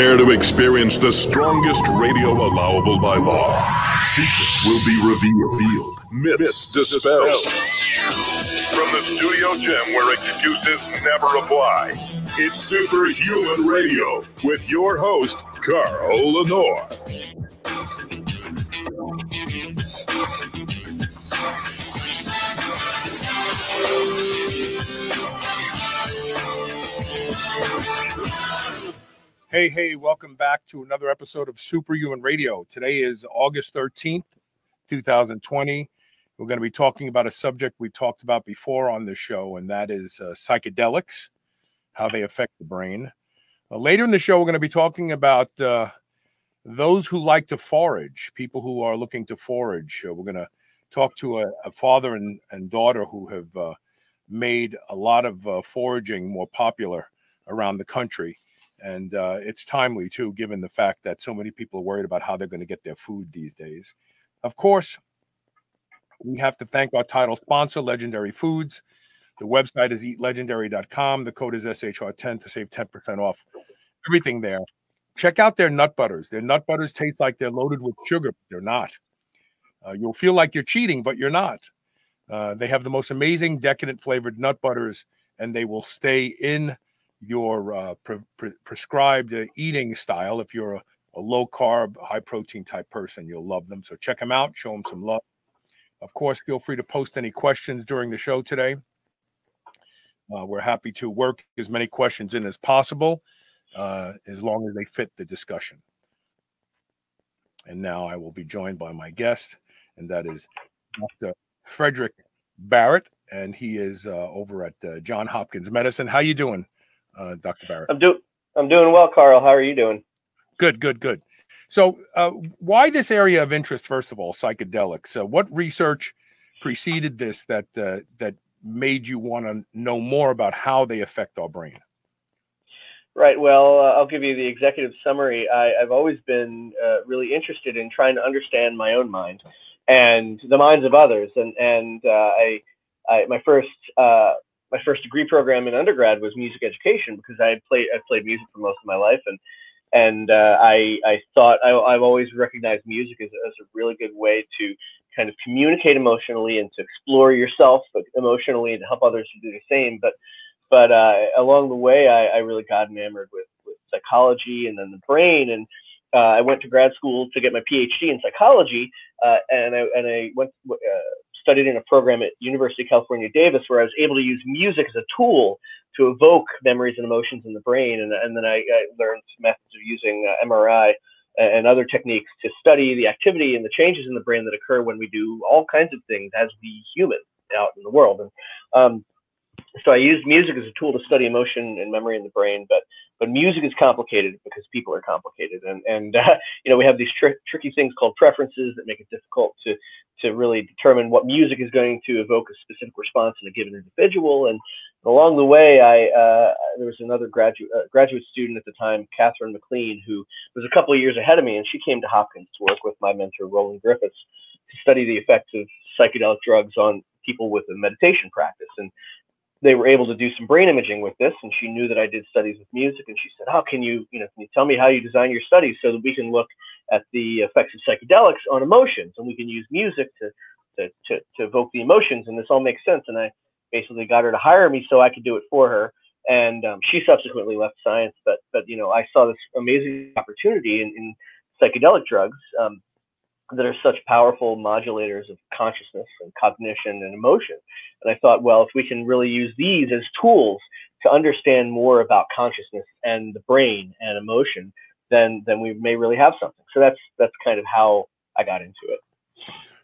Prepare to experience the strongest radio allowable by law. Secrets will be revealed, myths dispelled. From the studio gym where excuses never apply, it's Superhuman Radio with your host, Carl Lanore. Hey, hey, welcome back to another episode of Superhuman Radio. Today is August 13th, 2020. We're going to be talking about a subject we talked about before on the show, and that is uh, psychedelics, how they affect the brain. Uh, later in the show, we're going to be talking about uh, those who like to forage, people who are looking to forage. Uh, we're going to talk to a, a, father and, and daughter who have uh, made a lot of uh, foraging more popular around the country and uh, it's timely too, given the fact that so many people are worried about how they're going to get their food these days. Of course, we have to thank our title sponsor, Legendary Foods. The website is eatlegendary.com. The code is SHR10 to save 10% off everything there. Check out their nut butters. Their nut butters taste like they're loaded with sugar, but they're not. Uh, you'll feel like you're cheating, but you're not. Uh, they have the most amazing decadent flavored nut butters, and they will stay in your uh, pre- pre- prescribed uh, eating style. If you're a, a, low carb, high protein type person, you'll love them. So check them out, show them some love. Of course, feel free to post any questions during the show today. Uh, we're happy to work as many questions in as possible, uh, as long as they fit the discussion. And now I will be joined by my guest, and that is Dr. Frederick Barrett, and he is uh, over at uh, John Hopkins Medicine. How you doing? Uh, Dr. Barrett? I'm doing I'm doing well, Carl. How are you doing? Good, good, good. So, uh, why this area of interest? First of all, psychedelics. Uh, what research preceded this that uh, that made you want to know more about how they affect our brain? Right. Well, uh, I'll give you the executive summary. I, have always been uh, really interested in trying to understand my own mind and the minds of others. And and uh, I, I, my first uh, my first degree program in undergrad was music education because I had played I played music for most of my life and and uh, I I thought I, I've always recognized music as, as a really good way to kind of communicate emotionally and to explore yourself emotionally and help others to do the same. But but uh, along the way, I, I really got enamored with, with psychology and then the brain and uh, I went to grad school to get my PhD in psychology, uh, and I and I went uh, studied in a program at University of California, Davis, where I was able to use music as a tool to evoke memories and emotions in the brain. And, and then I, I learned methods of using uh, MRI and other techniques to study the activity and the changes in the brain that occur when we do all kinds of things as the human out in the world. And um, so I used music as a tool to study emotion and memory in the brain, but but music is complicated because people are complicated, and and uh, you know we have these tr- tricky things called preferences that make it difficult to to really determine what music is going to evoke a specific response in a given individual. And along the way, I uh, there was another graduate uh, graduate student at the time, Catherine McLean, who was a couple of years ahead of me, and she came to Hopkins to work with my mentor Roland Griffiths to study the effects of psychedelic drugs on people with a meditation practice. And they were able to do some brain imaging with this and she knew that I did studies with music and she said, how can you, you know, can you tell me how you design your studies so that we can look at the effects of psychedelics on emotions and we can use music to, to, to, to evoke the emotions and this all makes sense. And I basically got her to hire me so I could do it for her. And um, she subsequently left science, but, but, you know, I saw this amazing opportunity in, in psychedelic drugs. Um, that are such powerful modulators of consciousness and cognition and emotion. And I thought, well, if we can really use these as tools to understand more about consciousness and the brain and emotion, then then we may really have something. So that's that's kind of how I got into it.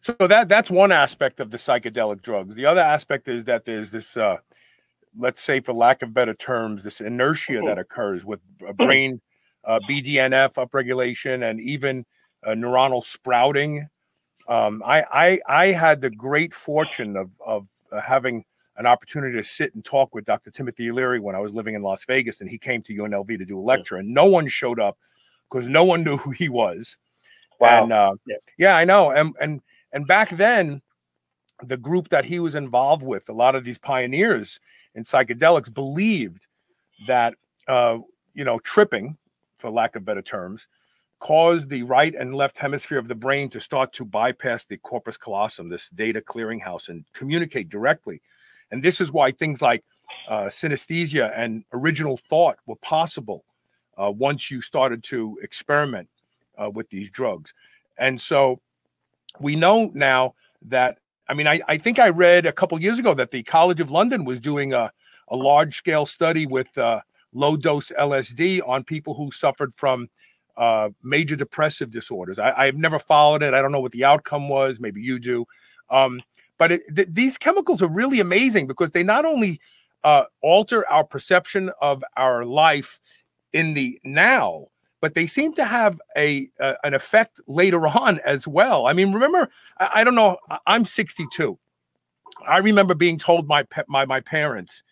So that that's one aspect of the psychedelic drugs. The other aspect is that there's this, uh, let's say, for lack of better terms, this inertia mm-hmm. that occurs with brain uh, BDNF upregulation and even uh, neuronal sprouting. Um, I, I, I had the great fortune of of uh, having an opportunity to sit and talk with Dr. Timothy Leary when I was living in Las Vegas, and he came to UNLV to do a lecture, and no one showed up because no one knew who he was. Wow. And uh, yeah. yeah, I know. And and and back then, the group that he was involved with, a lot of these pioneers in psychedelics, believed that uh, you know tripping for lack of better terms, cause the right and left hemisphere of the brain to start to bypass the corpus callosum, this data clearinghouse, and communicate directly. And this is why things like uh, synesthesia and original thought were possible uh, once you started to experiment uh, with these drugs. And so we know now that, I mean, I, I think I read a couple years ago that the College of London was doing a, a large scale study with uh, low dose LSD on people who suffered from uh, major depressive disorders. I, have never followed it. I don't know what the outcome was. Maybe you do. Um, but it, th- these chemicals are really amazing because they not only uh, alter our perception of our life in the now, but they seem to have a, an effect later on as well. I mean, remember, I, I don't know. I'm 62. I remember being told by my my parents,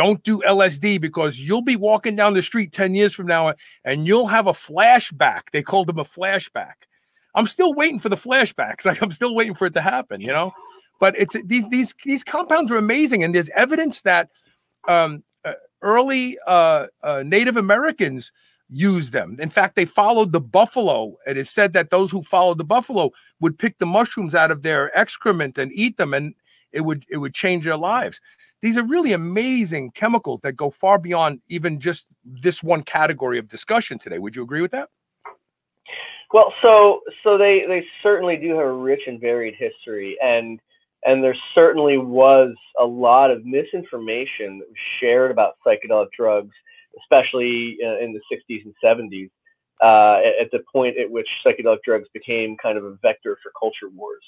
"Don't do LSD because you'll be walking down the street 10 years from now and you'll have a flashback." They called them a flashback. I'm still waiting for the flashbacks. Like I'm still waiting for it to happen, you know. But it's these these these compounds are amazing, and there's evidence that um, uh, early uh, uh, Native Americans used them. In fact, they followed the buffalo. And It is said that those who followed the buffalo would pick the mushrooms out of their excrement and eat them, and it would it would change their lives. These are really amazing chemicals that go far beyond even just this one category of discussion today. Would you agree with that? Well, so so they they certainly do have a rich and varied history, and and there certainly was a lot of misinformation that was shared about psychedelic drugs, especially uh, in the 60s and 70s, uh, at the point at which psychedelic drugs became kind of a vector for culture wars.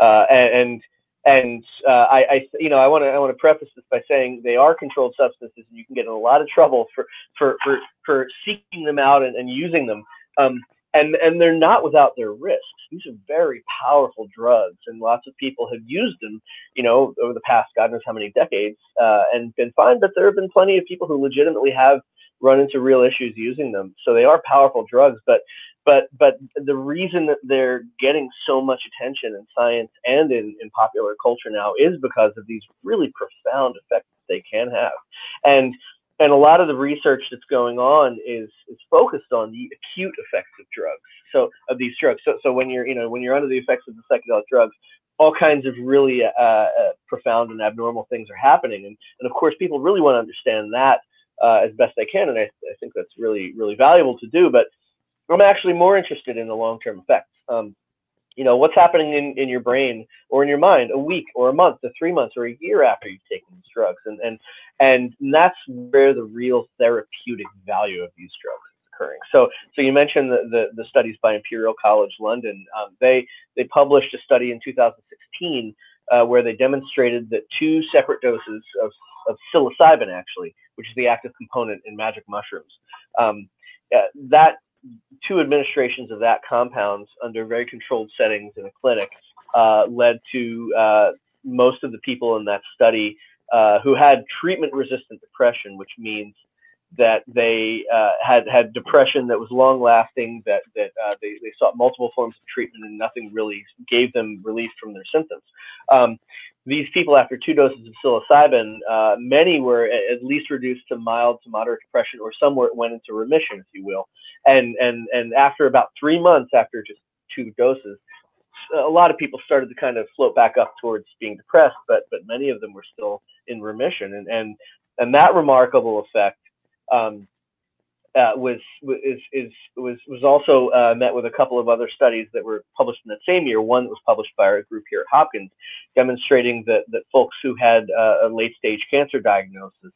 Uh, and and uh, I, I, you know, I want to I want to preface this by saying they are controlled substances, and you can get in a lot of trouble for for for, for seeking them out and, and using them. Um, and and they're not without their risks. These are very powerful drugs, and lots of people have used them, you know, over the past God knows how many decades, uh, and been fine. But there have been plenty of people who legitimately have run into real issues using them. So they are powerful drugs, but but but the reason that they're getting so much attention in science and in, in popular culture now is because of these really profound effects that they can have. And and a lot of the research that's going on is is focused on the acute effects of drugs. So of these drugs. So so when you're you know when you're under the effects of the psychedelic drugs, all kinds of really uh, uh, profound and abnormal things are happening. And and of course people really want to understand that uh, as best they can. And I, I think that's really really valuable to do. But I'm actually more interested in the long term effects. Um, you know what's happening in, in your brain or in your mind a week or a month or three months or a year after you've taken these drugs. And and and that's where the real therapeutic value of these drugs is occurring. So so you mentioned the the, the studies by imperial college london. Um, they they published a study in 2016 uh, where they demonstrated that two separate doses of, of psilocybin actually which is the active component in magic mushrooms um, uh, that two administrations of that compound under very controlled settings in a clinic uh, led to uh, most of the people in that study uh, who had treatment resistant depression, which means that they uh, had had depression that was long lasting, that, that uh, they, they sought multiple forms of treatment and nothing really gave them relief from their symptoms. Um, these people, after two doses of psilocybin, uh, many were at least reduced to mild to moderate depression, or some were, went into remission, if you will. And and and after about three months, after just two doses, a lot of people started to kind of float back up towards being depressed, but but many of them were still in remission. And and and that remarkable effect um, uh, was is is was was also uh, met with a couple of other studies that were published in the same year. One that was published by our group here at Hopkins, demonstrating that that folks who had uh, a late stage cancer diagnosis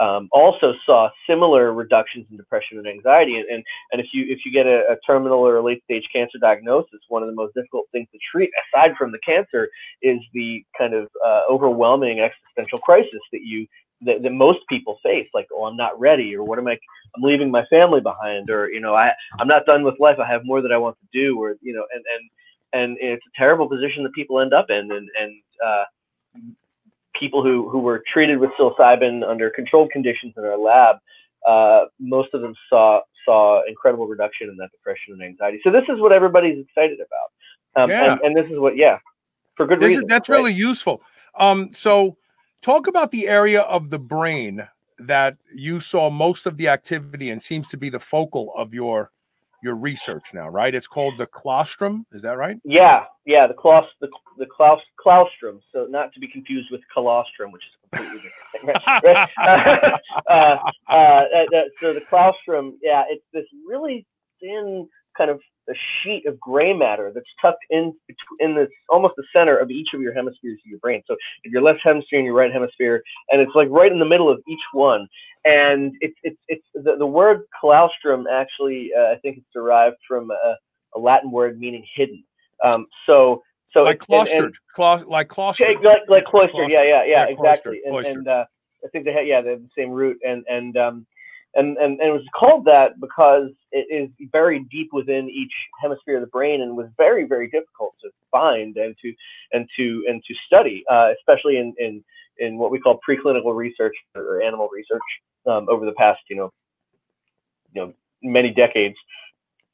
um, also saw similar reductions in depression and anxiety. And, and, and if you if you get a, a, terminal or a late stage cancer diagnosis, one of the most difficult things to treat, aside from the cancer, is the kind of uh, overwhelming existential crisis that you that, that most people face like oh i'm not ready or what am i i'm leaving my family behind or you know i i'm not done with life i have more that i want to do or you know and and and it's a terrible position that people end up in and and uh, people who who were treated with psilocybin under controlled conditions in our lab uh, most of them saw saw incredible reduction in that depression and anxiety so this is what everybody's excited about um, yeah. and, and this is what yeah for good this reason is, that's right? really useful um so talk about the area of the brain that you saw most of the activity and seems to be the focal of your your research now, right? It's called the claustrum. Is that right? Yeah, yeah, the claus the the claus claustrum. So not to be confused with colostrum, which is completely different thing. Right? right? uh, uh, uh, so the claustrum, yeah, it's this really thin kind of a sheet of gray matter that's tucked in in this almost the center of each of your hemispheres of your brain. So if your left hemisphere and your right hemisphere, and it's like right in the middle of each one. And it's it's it's the, the word claustrum actually uh, I think it's derived from a, a Latin word meaning hidden. Um, so so like cloistered, Cla- like cloistered, like, like cloistered, yeah, yeah, yeah, yeah exactly. And, and uh, I think they had yeah they have the same root and and um, and, and, and it was called that because it is buried deep within each hemisphere of the brain and was very very difficult to find and to and to and to study uh, especially in, in in what we call preclinical research or animal research um, over the past you know you know many decades.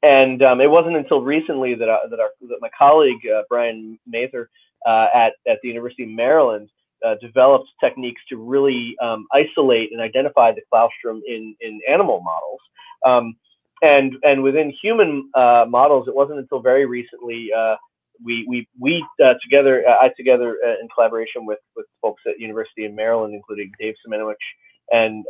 And um, it wasn't until recently that, I, that, our, that my colleague uh, Brian Mathur uh, at, at the University of Maryland uh, developed techniques to really um, isolate and identify the claustrum in, in animal models. Um, and, and within human uh, models, it wasn't until very recently uh, we, we, we uh, together, uh, I together in collaboration with, with folks at University of Maryland, including Dave Seminowicz and,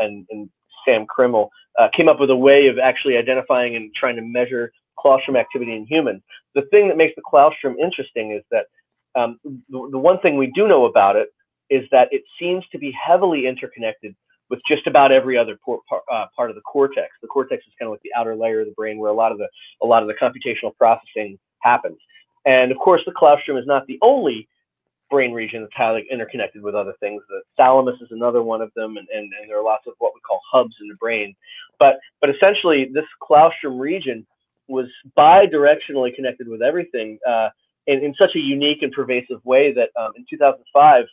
and, and Sam Krimmel, came up with a way of actually identifying and trying to measure claustrum activity in humans. The thing that makes the claustrum interesting is that um, the, the one thing we do know about it is that it seems to be heavily interconnected with just about every other por- par, uh, part of the cortex. The cortex is kind of like the outer layer of the brain where a lot of the a lot of the computational processing happens. And of course, the claustrum is not the only brain region that's highly interconnected with other things. The thalamus is another one of them, and, and, and there are lots of what we call hubs in the brain. But but essentially, this claustrum region was bidirectionally connected with everything. Uh, in, in such a unique and pervasive way that um, in 2005,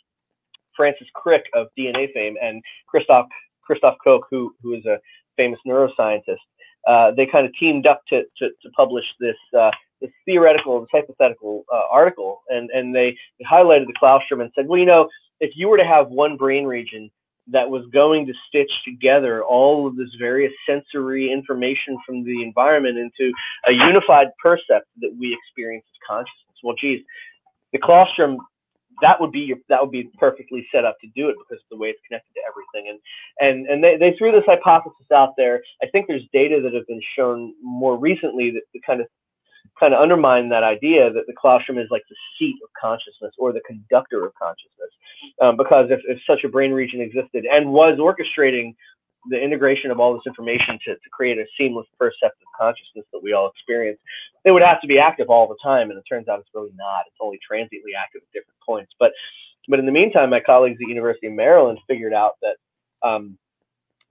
Francis Crick of DNA fame and Christoph Christoph Koch, who who is a famous neuroscientist, uh, they kind of teamed up to to, to publish this uh, this theoretical, this hypothetical uh, article, and and they, they highlighted the claustrum and said, well, you know, if you were to have one brain region that was going to stitch together all of this various sensory information from the environment into a unified percept that we experience as consciousness well, geez, the claustrum that would be your, that would be perfectly set up to do it because of the way it's connected to everything. And and and they, they threw this hypothesis out there. I think there's data that have been shown more recently that, kind of kind of undermine that idea that the claustrum is like the seat of consciousness or the conductor of consciousness. Um, because if, if such a brain region existed and was orchestrating the integration of all this information to, to create a seamless perceptive consciousness that we all experience, it would have to be active all the time. And it turns out it's really not. It's only transiently active at different points. But but in the meantime, my colleagues at University of Maryland figured out that um,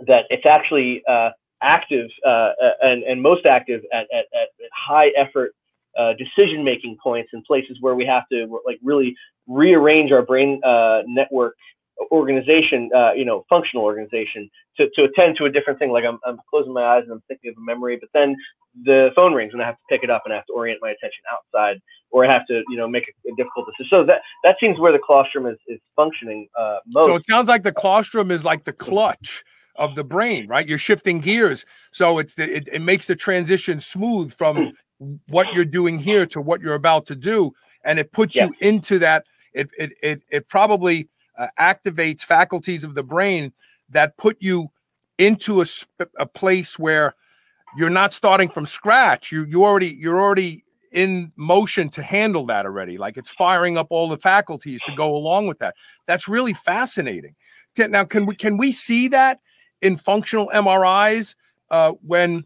that it's actually uh, active uh, and, and most active at, at, at high effort uh, decision making points in places where we have to like really rearrange our brain uh, network organization, uh, you know, functional organization to, to attend to a different thing. Like I'm, I'm closing my eyes and I'm thinking of a memory, but then the phone rings and I have to pick it up and I have to orient my attention outside or I have to, you know, make a, a difficult decision. So that, that seems where the claustrum is, is functioning uh, most. So it sounds like the claustrum is like the clutch of the brain, right? You're shifting gears. So it's, the, it, it makes the transition smooth from what you're doing here to what you're about to do. And it puts yes. you into that. It, it, it, it probably, uh, activates faculties of the brain that put you into a, a place where you're not starting from scratch. You you already you're already in motion to handle that already. Like it's firing up all the faculties to go along with that. That's really fascinating. Now, can we can we see that in functional MRIs uh, when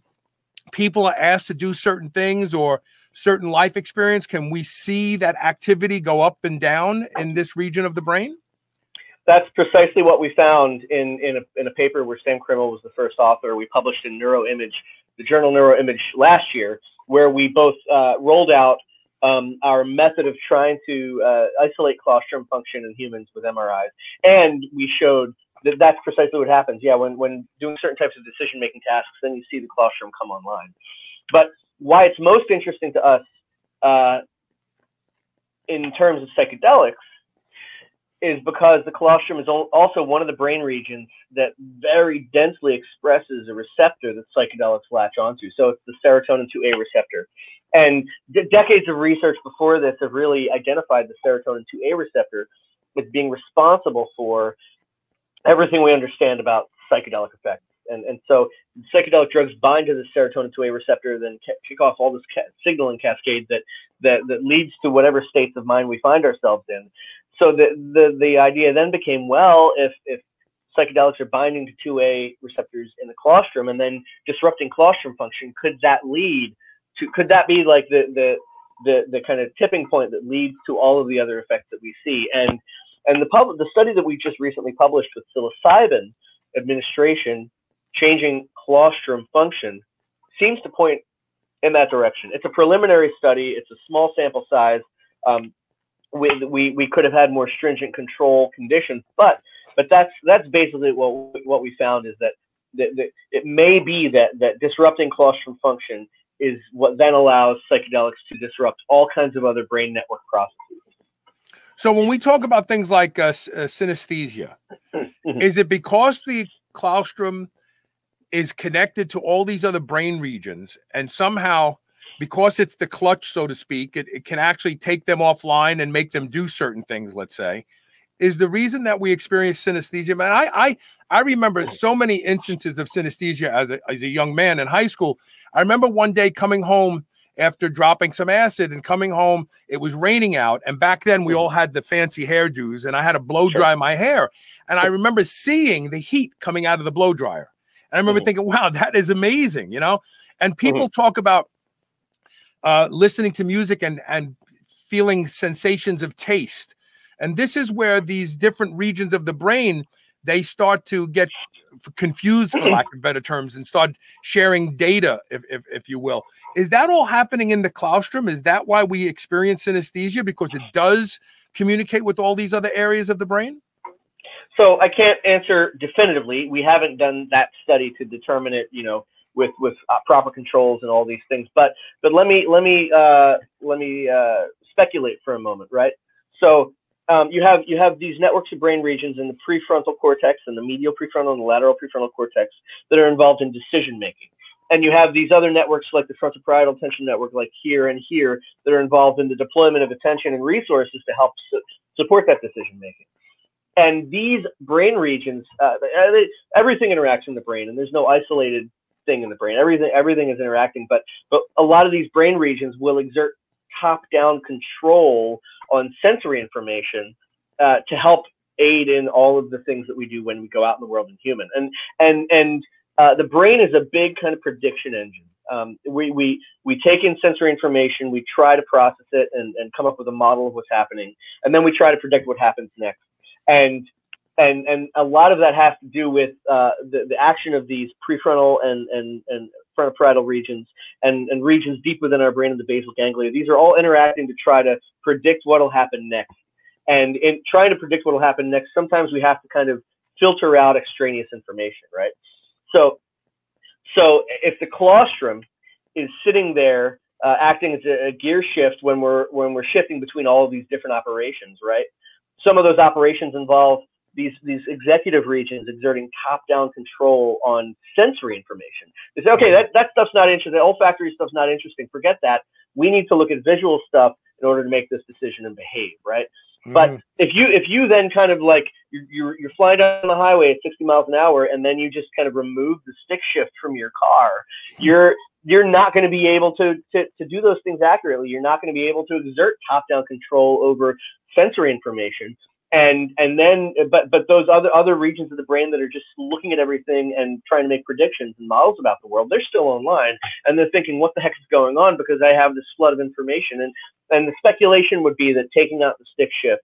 people are asked to do certain things or certain life experience? Can we see that activity go up and down in this region of the brain? That's precisely what we found in, in, a, in a paper where Sam Krimmel was the first author. We published in Neuroimage, the journal Neuroimage last year, where we both uh, rolled out um, our method of trying to uh, isolate claustrum function in humans with MRIs. And we showed that that's precisely what happens. Yeah, when, when doing certain types of decision making tasks, then you see the claustrum come online. But why it's most interesting to us uh, in terms of psychedelics is because the claustrum is also one of the brain regions that very densely expresses a receptor that psychedelics latch onto. So it's the serotonin 2A receptor. And decades of research before this have really identified the serotonin 2A receptor as being responsible for everything we understand about psychedelic effects. And, and so psychedelic drugs bind to the serotonin 2A receptor, then kick off all this ca- signaling cascade that, that, that leads to whatever states of mind we find ourselves in. So the, the, the idea then became, well, if, if psychedelics are binding to 2A receptors in the claustrum and then disrupting claustrum function, could that lead to, could that be like the, the, the, the kind of tipping point that leads to all of the other effects that we see? And, and the pub, the study that we just recently published with psilocybin administration changing claustrum function seems to point in that direction. It's a preliminary study. It's a small sample size. Um, we, we, we could have had more stringent control conditions, but but that's that's basically what what we found is that, that, that it may be that that disrupting claustrum function is what then allows psychedelics to disrupt all kinds of other brain network processes. So when we talk about things like uh, uh, synesthesia, mm-hmm. is it because the claustrum is connected to all these other brain regions and somehow because it's the clutch so to speak it, it can actually take them offline and make them do certain things let's say is the reason that we experience synesthesia man. I i i remember so many instances of synesthesia as a, as a young man in high school. I remember one day coming home after dropping some acid and coming home it was raining out and back then we all had the fancy hairdos and i had to blow dry my hair. And i remember seeing the heat coming out of the blow dryer. And I remember mm-hmm. thinking, wow, that is amazing, you know? And people mm-hmm. talk about uh, listening to music and, and feeling sensations of taste. And this is where these different regions of the brain, they start to get confused, for lack of better terms, and start sharing data, if, if, if you will. Is that all happening in the claustrum? Is that why we experience synesthesia? Because it does communicate with all these other areas of the brain? So I can't answer definitively. We haven't done that study to determine it, you know, with with uh, proper controls and all these things. But but let me let me uh, let me uh, speculate for a moment, right? So um, you have you have these networks of brain regions in the prefrontal cortex and the medial prefrontal and the lateral prefrontal cortex that are involved in decision making. And you have these other networks like the frontal parietal attention network, like here and here, that are involved in the deployment of attention and resources to help su support that decision making. And these brain regions, uh, everything interacts in the brain, and there's no isolated thing in the brain. Everything, everything is interacting, but but a lot of these brain regions will exert top-down control on sensory information uh, to help aid in all of the things that we do when we go out in the world and human. And and and uh, the brain is a big kind of prediction engine. Um, we, we, we take in sensory information, we try to process it and, and come up with a model of what's happening, and then we try to predict what happens next and and and a lot of that has to do with uh, the, the action of these prefrontal and and and frontoparietal regions and, and regions deep within our brain in the basal ganglia. These are all interacting to try to predict what will happen next. And in trying to predict what will happen next, sometimes we have to kind of filter out extraneous information, right? So, so if the claustrum is sitting there uh, acting as a, a gear shift when we're when we're shifting between all of these different operations, right? Some of those operations involve these these executive regions exerting top-down control on sensory information. They say, okay, that, that stuff's not interesting. The olfactory stuff's not interesting. Forget that. We need to look at visual stuff in order to make this decision and behave, right? Mm. But if you if you then kind of like you're, you're, you're flying down the highway at 60 miles an hour and then you just kind of remove the stick shift from your car, you're you're not going to be able to, to, to do those things accurately. You're not going to be able to exert top down control over sensory information. And and then but but those other other regions of the brain that are just looking at everything and trying to make predictions and models about the world, they're still online and they're thinking, what the heck is going on? Because I have this flood of information. And and the speculation would be that taking out the stick shift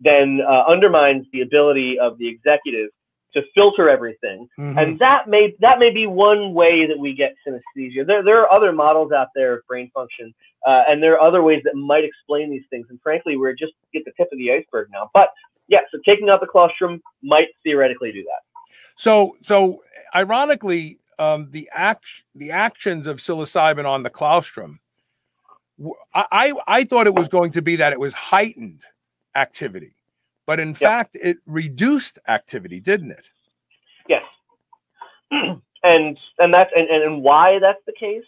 then uh, undermines the ability of the executive to filter everything. Mm-hmm. And that may that may be one way that we get synesthesia. There, there are other models out there of brain function, uh, and there are other ways that might explain these things. And frankly, we're just at the tip of the iceberg now. But yeah, so taking out the claustrum might theoretically do that. So, so ironically, um, the act the actions of psilocybin on the claustrum, I, I I thought it was going to be that it was heightened activity but in yep. fact, it reduced activity, didn't it? Yes. and and that's and, and why that's the case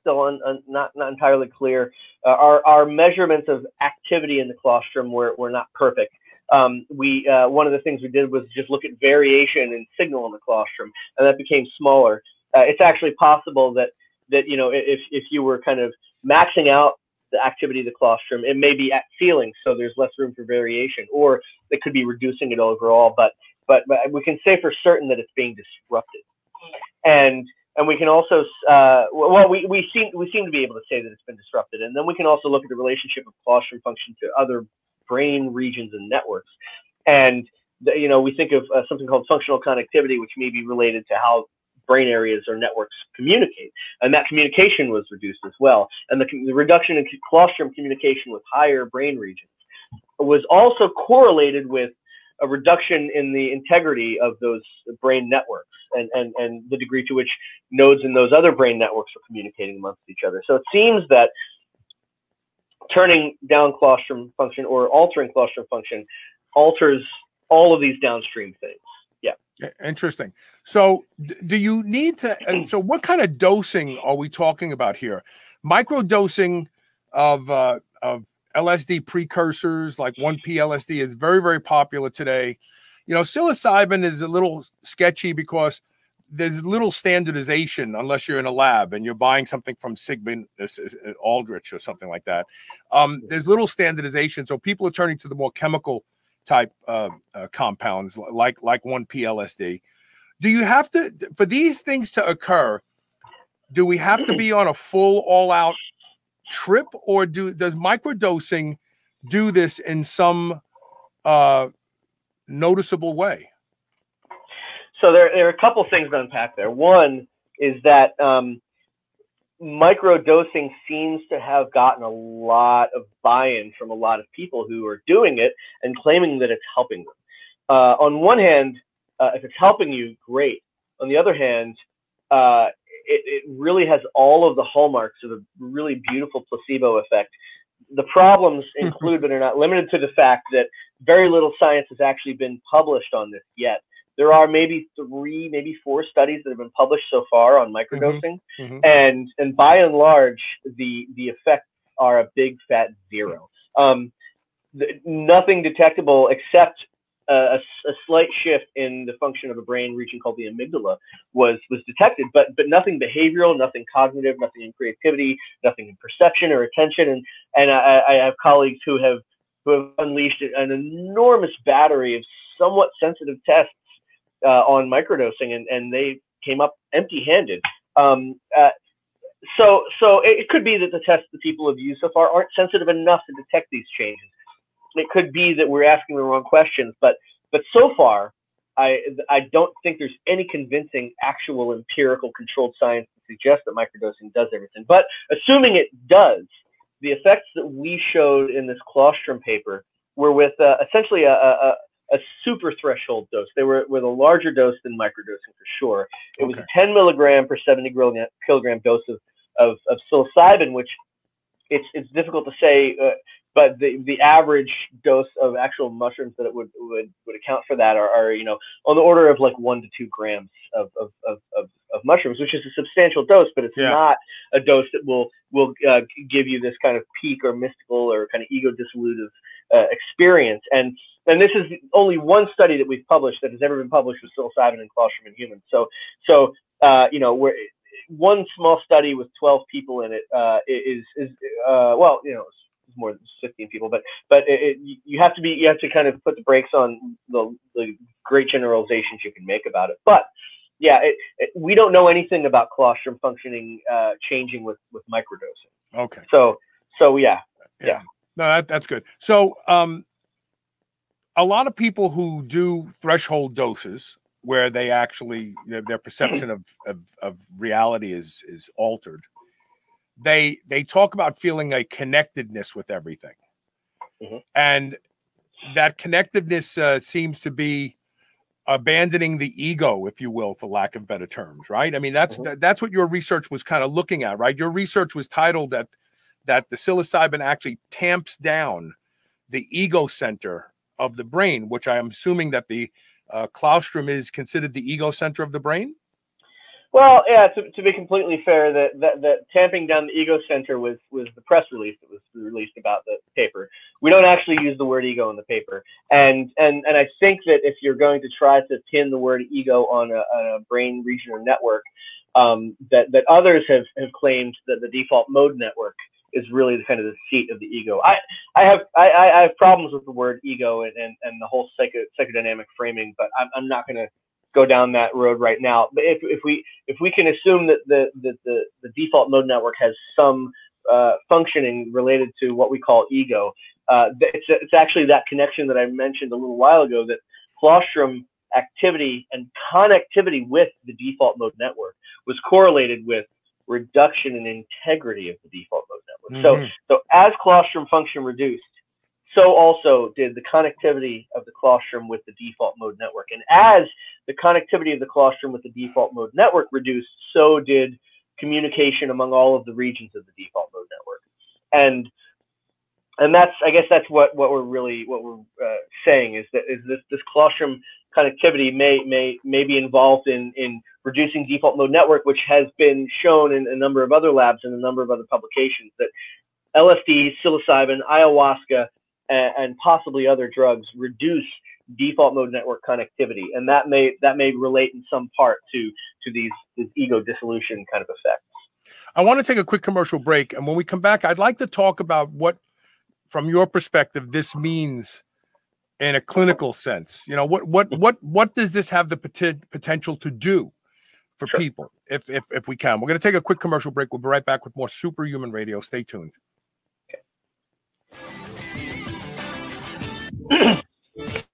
still un, un, not not entirely clear. Uh, our our measurements of activity in the claustrum were were not perfect. Um, we uh, one of the things we did was just look at variation in signal in the claustrum, and that became smaller. Uh, it's actually possible that that you know if if you were kind of maxing out the activity of the claustrum, it may be at ceiling, so there's less room for variation, or it could be reducing it overall. But but, but we can say for certain that it's being disrupted, and and we can also uh, well we, we seem we seem to be able to say that it's been disrupted and then we can also look at the relationship of claustrum function to other brain regions and networks and the, you know we think of uh, something called functional connectivity which may be related to how brain areas or networks communicate and that communication was reduced as well and the, the reduction in claustrum communication with higher brain regions was also correlated with a reduction in the integrity of those brain networks and, and, and the degree to which nodes in those other brain networks are communicating amongst each other. So it seems that turning down claustrum function or altering claustrum function alters all of these downstream things. Yeah. Interesting. So do you need to, and so what kind of dosing are we talking about here? Micro dosing of, uh, of LSD precursors like 1P LSD is very, very popular today. You know, psilocybin is a little sketchy because there's little standardization unless you're in a lab and you're buying something from Sigma uh, uh, Aldrich or something like that. Um, there's little standardization, so people are turning to the more chemical type uh, uh, compounds like like 1P LSD. Do you have to for these things to occur? Do we have to be on a full all out trip, or do does microdosing do this in some uh, noticeable way? So there, there are a couple things to unpack there. One is that um, microdosing seems to have gotten a lot of buy-in from a lot of people who are doing it and claiming that it's helping them. Uh, on one hand, uh, if it's helping you, great. On the other hand, uh, it, it really has all of the hallmarks of a really beautiful placebo effect. The problems include, but are not limited to the fact that very little science has actually been published on this yet. There are maybe three, maybe four studies that have been published so far on microdosing, mm-hmm. Mm-hmm. and and by and large, the the effects are a big fat zero. Um, the, nothing detectable except a, a, slight shift in the function of a brain region called the amygdala was was detected, but but nothing behavioral, nothing cognitive, nothing in creativity, nothing in perception or attention. And and I, I have colleagues who have who have unleashed an enormous battery of somewhat sensitive tests uh, on microdosing, and and they came up empty-handed. Um, uh, so so it could be that the tests that people have used so far aren't sensitive enough to detect these changes it could be that we're asking the wrong questions, but but so far, I I don't think there's any convincing actual empirical controlled science to suggest that microdosing does everything. But assuming it does, the effects that we showed in this claustrum paper were with uh, essentially a, a, a super threshold dose. They were with a larger dose than microdosing for sure. It okay. was a 10 milligram per 70 kilogram dose of, of, of psilocybin, which it's it's difficult to say. Uh, but the the average dose of actual mushrooms that it would would, would account for that are, are you know on the order of like one to two grams of of, of, of, of mushrooms, which is a substantial dose, but it's yeah. not a dose that will will uh, give you this kind of peak or mystical or kind of ego dissolutive uh, experience. And and this is only one study that we've published that has ever been published with psilocybin and claustrum in humans. So so uh, you know we're one small study with 12 people in it uh, is is uh, well, you know, more than 15 people, but but it, it, you have to be you have to kind of put the brakes on the, the great generalizations you can make about it. But yeah, it, we don't know anything about claustrum functioning uh, changing with with microdosing. Okay. So so yeah yeah. yeah. No, that, that's good. So um, a lot of people who do threshold doses where they actually their, their perception of, of, of reality is is altered they they talk about feeling a connectedness with everything mm-hmm. and that connectedness uh, seems to be abandoning the ego if you will for lack of better terms right i mean that's mm-hmm. that's what your research was kind of looking at right your research was titled that that the psilocybin actually tamps down the ego center of the brain, which I am assuming that the uh, claustrum is considered the ego center of the brain. Well, yeah. To, to be completely fair, that, that that tamping down the ego center was was the press release that was released about the paper. We don't actually use the word ego in the paper, and and and I think that if you're going to try to pin the word ego on a, on a brain region or network, um, that that others have have claimed that the default mode network is really the kind of the seat of the ego. I I have I, I have problems with the word ego and and, and the whole psycho, psychodynamic framing, but I'm I'm not going to go down that road right now. But if, if we if we can assume that the the, the, the default mode network has some uh, functioning related to what we call ego, uh, it's it's actually that connection that I mentioned a little while ago that claustrum activity and connectivity with the default mode network was correlated with reduction in integrity of the default mode network. Mm-hmm. So so as claustrum function reduced, so also did the connectivity of the claustrum with the default mode network. And as the connectivity of the claustrum with the default mode network reduced, so did communication among all of the regions of the default mode network. And and that's I guess that's what what we're really what we're uh, saying is that is this this claustrum connectivity may may may be involved in in reducing default mode network, which has been shown in a number of other labs and a number of other publications that LSD, psilocybin, ayahuasca, and, and possibly other drugs reduce default mode network connectivity, and that may that may relate in some part to to these, these ego dissolution kind of effects. I want to take a quick commercial break, and when we come back, I'd like to talk about what, from your perspective, this means in a clinical sense. You know, what what what what does this have the pot- potential to do for sure. people? If if if we can, we're going to take a quick commercial break. We'll be right back with more Superhuman Radio. Stay tuned. Okay.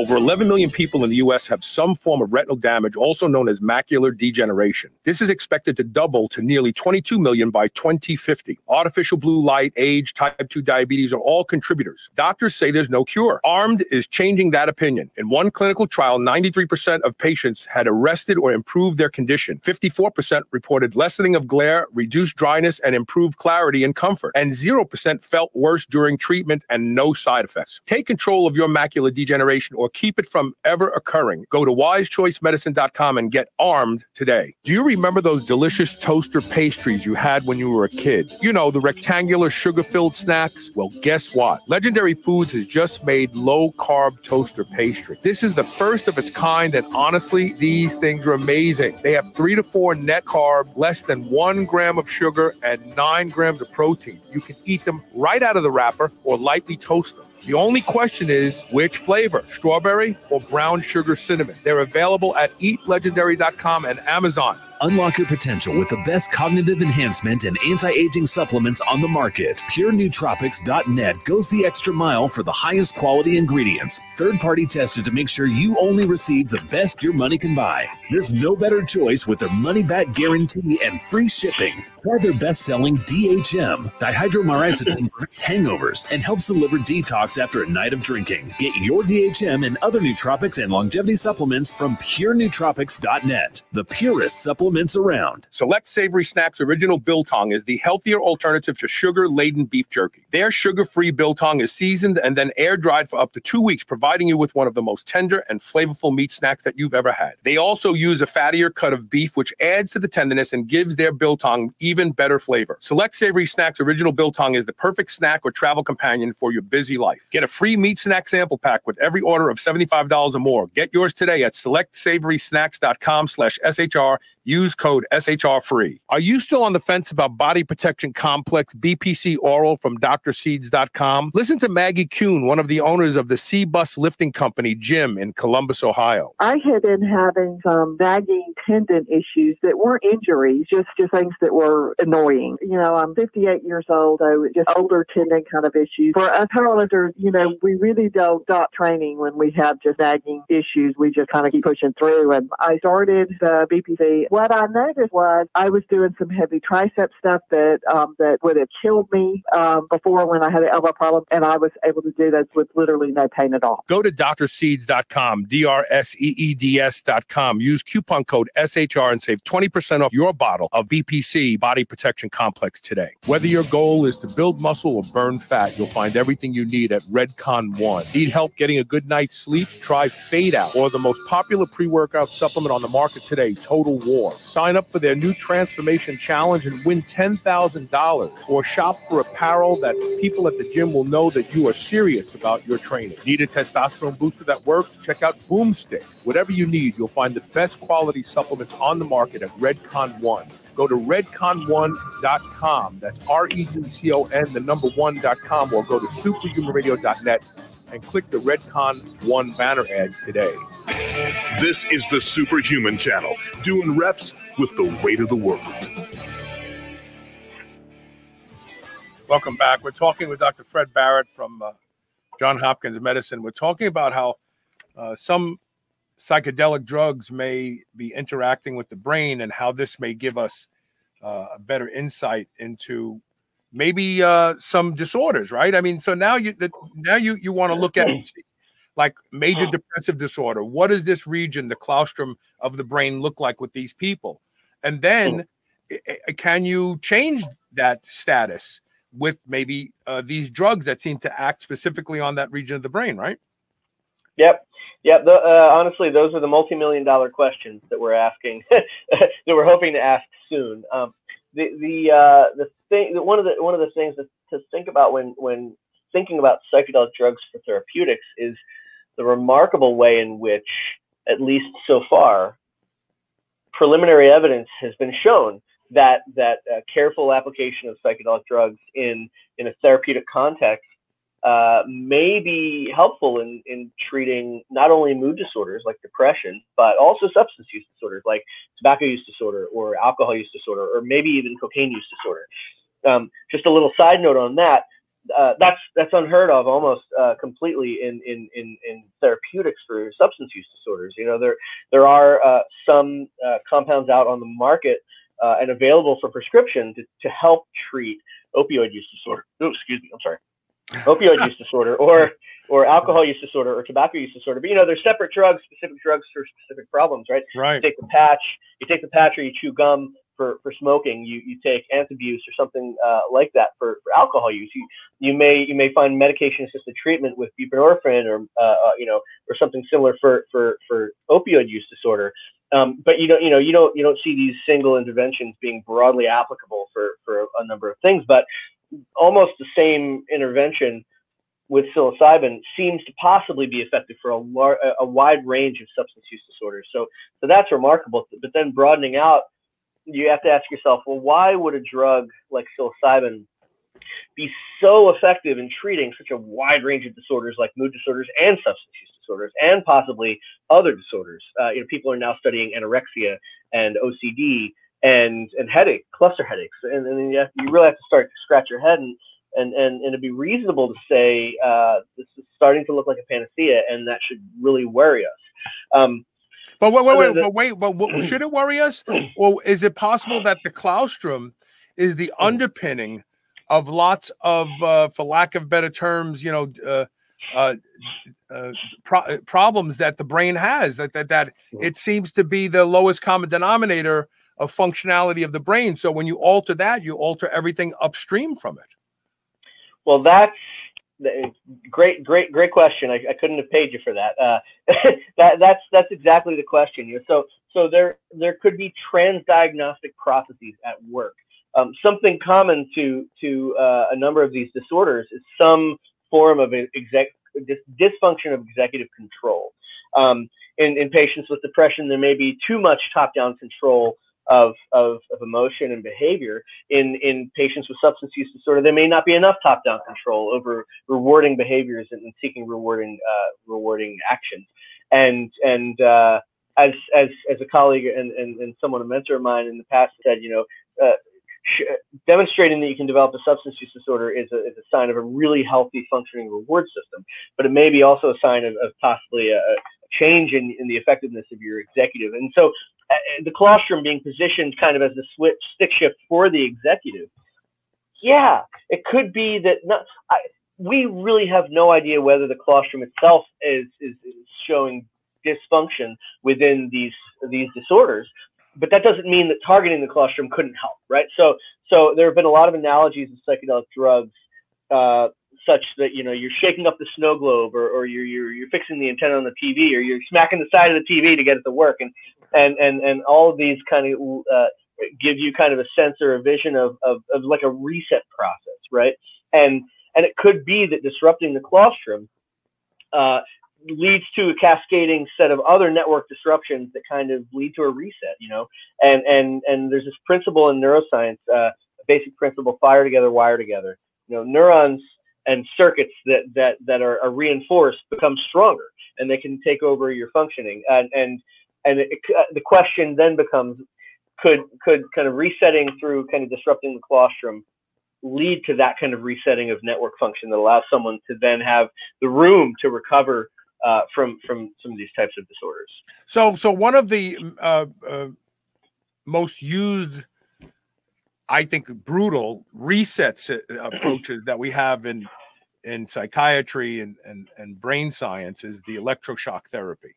Over 11 million people in the U.S. have some form of retinal damage, also known as macular degeneration. This is expected to double to nearly 22 million by 2050. Artificial blue light, age, type 2 diabetes are all contributors. Doctors say there's no cure. ARMED is changing that opinion. In one clinical trial, 93% of patients had arrested or improved their condition. 54% reported lessening of glare, reduced dryness, and improved clarity and comfort. And 0% felt worse during treatment and no side effects. Take control of your macular degeneration or keep it from ever occurring. Go to wisechoicemedicine.com and get armed today. Do you remember those delicious toaster pastries you had when you were a kid? You know, the rectangular sugar filled snacks? Well, guess what? Legendary Foods has just made low carb toaster pastry. This is the first of its kind, and honestly, these things are amazing. They have three to four net carb, less than one gram of sugar, and nine grams of protein. You can eat them right out of the wrapper or lightly toast them. The only question is which flavor, strawberry or brown sugar cinnamon. They're available at eatlegendary.com and Amazon. Unlock your potential with the best cognitive enhancement and anti-aging supplements on the market. PureNootropics.net goes the extra mile for the highest quality ingredients, third-party tested to make sure you only receive the best your money can buy. There's no better choice with their money-back guarantee and free shipping. Try their best-selling DHM, dihydromyricetin prevents hangovers and helps deliver detox after a night of drinking. Get your DHM and other nootropics and longevity supplements from PureNootropics.net, the purest supplements around. Select Savory Snacks Original Biltong is the healthier alternative to sugar-laden beef jerky. Their sugar-free biltong is seasoned and then air-dried for up to two weeks, providing you with one of the most tender and flavorful meat snacks that you've ever had. They also use a fattier cut of beef, which adds to the tenderness and gives their biltong even better flavor. Select Savory Snacks Original Biltong is the perfect snack or travel companion for your busy life. Get a free meat snack sample pack with every order of $75 or more. Get yours today at selectsavory.snacks.com slash SHR Use code SHR free. Are you still on the fence about body protection complex BPC oral from drseeds.com? Listen to Maggie Kuhn, one of the owners of the C Bus Lifting Company gym in Columbus, Ohio. I had been having some nagging tendon issues that weren't injuries, just, just things that were annoying. You know, I'm 58 years old, so just older tendon kind of issues. For us powerlifters, you know, we really don't stop training when we have just nagging issues. We just kind of keep pushing through. And I started the BPC. What I noticed was I was doing some heavy tricep stuff that um, that would have killed me um, before when I had an elbow problem, and I was able to do those with literally no pain at all. Go to drseeds.com, D R S E E D S.com. Use coupon code SHR and save 20% off your bottle of BPC Body Protection Complex today. Whether your goal is to build muscle or burn fat, you'll find everything you need at Redcon One. Need help getting a good night's sleep? Try Fade Out or the most popular pre workout supplement on the market today, Total War. Sign up for their new Transformation Challenge and win $10,000 or shop for apparel that people at the gym will know that you are serious about your training. Need a testosterone booster that works? Check out Boomstick. Whatever you need, you'll find the best quality supplements on the market at Redcon One. Go to redcon1.com. That's R E D C O N, the number one.com, or go to superhumanradio.net and click the Redcon One banner ad today. This is the Superhuman Channel, doing reps with the weight of the world. Welcome back. We're talking with Dr. Fred Barrett from uh, John Hopkins Medicine. We're talking about how uh, some psychedelic drugs may be interacting with the brain and how this may give us uh, a better insight into maybe uh, some disorders, right? I mean, so now you the, now you you want to look at like major depressive disorder. What does this region, the claustrum of the brain, look like with these people? And then can you change that status? with maybe uh, these drugs that seem to act specifically on that region of the brain, right? Yep. Yep. The, uh, honestly, those are the multi-million dollar questions that we're asking, that we're hoping to ask soon. Um, the the uh, the thing, one of the one of the things to, to think about when when thinking about psychedelic drugs for therapeutics is the remarkable way in which, at least so far, preliminary evidence has been shown that that uh, careful application of psychedelic drugs in in a therapeutic context uh, may be helpful in in treating not only mood disorders like depression, but also substance use disorders like tobacco use disorder or alcohol use disorder, or maybe even cocaine use disorder. Um, just a little side note on that. Uh, that's that's unheard of almost uh, completely in, in, in, in, therapeutics for substance use disorders. You know, there there are uh, some uh, compounds out on the market and available for prescription to, to help treat opioid use disorder. Oh, excuse me, I'm sorry. Opioid use disorder or or alcohol use disorder or tobacco use disorder. But you know, there's separate drugs, specific drugs for specific problems, right? Right. You take the patch, you take the patch or you chew gum for, for smoking. You you take antabuse or something uh, like that for, for alcohol use. You you may you may find medication assisted treatment with buprenorphine or uh, uh, you know or something similar for for for opioid use disorder. Um, but you don't, you know, you don't, you don't see these single interventions being broadly applicable for for a number of things. But almost the same intervention with psilocybin seems to possibly be effective for a lar- a wide range of substance use disorders. So, so that's remarkable. But then broadening out, you have to ask yourself, well, why would a drug like psilocybin be so effective in treating such a wide range of disorders like mood disorders and substance use disorders and possibly other disorders. Uh, you know, people are now studying anorexia and OCD and and headache, cluster headaches, and, and you, have, you really have to start to scratch your head and and and, and it'd be reasonable to say uh, this is starting to look like a panacea, and that should really worry us. Um, but wait, wait, wait, the, but wait, but what, should it worry us, or is it possible that the claustrum is the underpinning of lots of, uh, for lack of better terms, you know, uh, uh, uh, pro- problems that the brain has. That that that it seems to be the lowest common denominator of functionality of the brain. So when you alter that, you alter everything upstream from it. Well, that's great, great, great question. I, I couldn't have paid you for that. Uh, that that's that's exactly the question. So so there there could be transdiagnostic processes at work. Um, something common to to uh, a number of these disorders is some form of exec, dysfunction of executive control. Um, in, in patients with depression, there may be too much top-down control of, of, of, emotion and behavior. In, in patients with substance use disorder, there may not be enough top-down control over rewarding behaviors and, and seeking rewarding uh, rewarding actions. And and uh, as as as a colleague and, and, and someone a mentor of mine in the past said, you know, uh, demonstrating that you can develop a substance use disorder is a, is a sign of a really healthy functioning reward system, but it may be also a sign of, of possibly a change in, in the effectiveness of your executive. And so uh, the claustrum being positioned kind of as the switch stick shift for the executive. Yeah, it could be that not. I, we really have no idea whether the claustrum itself is, is, is showing dysfunction within these these disorders, but that doesn't mean that targeting the claustrum couldn't help, right? So, so there have been a lot of analogies of psychedelic drugs, uh, such that you know you're shaking up the snow globe, or, or you're, you're you're fixing the antenna on the TV, or you're smacking the side of the TV to get it to work, and and and and all of these kind of uh, give you kind of a sense or a vision of, of of like a reset process, right? And and it could be that disrupting the claustrum uh, leads to a cascading set of other network disruptions that kind of lead to a reset, you know. And and and there's this principle in neuroscience, uh, basic principle: fire together, wire together. You know, neurons and circuits that that that are, are reinforced become stronger, and they can take over your functioning. And and and it, uh, the question then becomes: could could kind of resetting through kind of disrupting the claustrum lead to that kind of resetting of network function that allows someone to then have the room to recover uh, from from some of these types of disorders. So, so one of the uh, uh, most used, I think, brutal resets uh, approaches that we have in in psychiatry and and, and brain science is the electroshock therapy.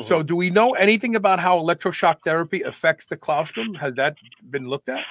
Mm-hmm. So, do we know anything about how electroshock therapy affects the claustrum? Has that been looked at?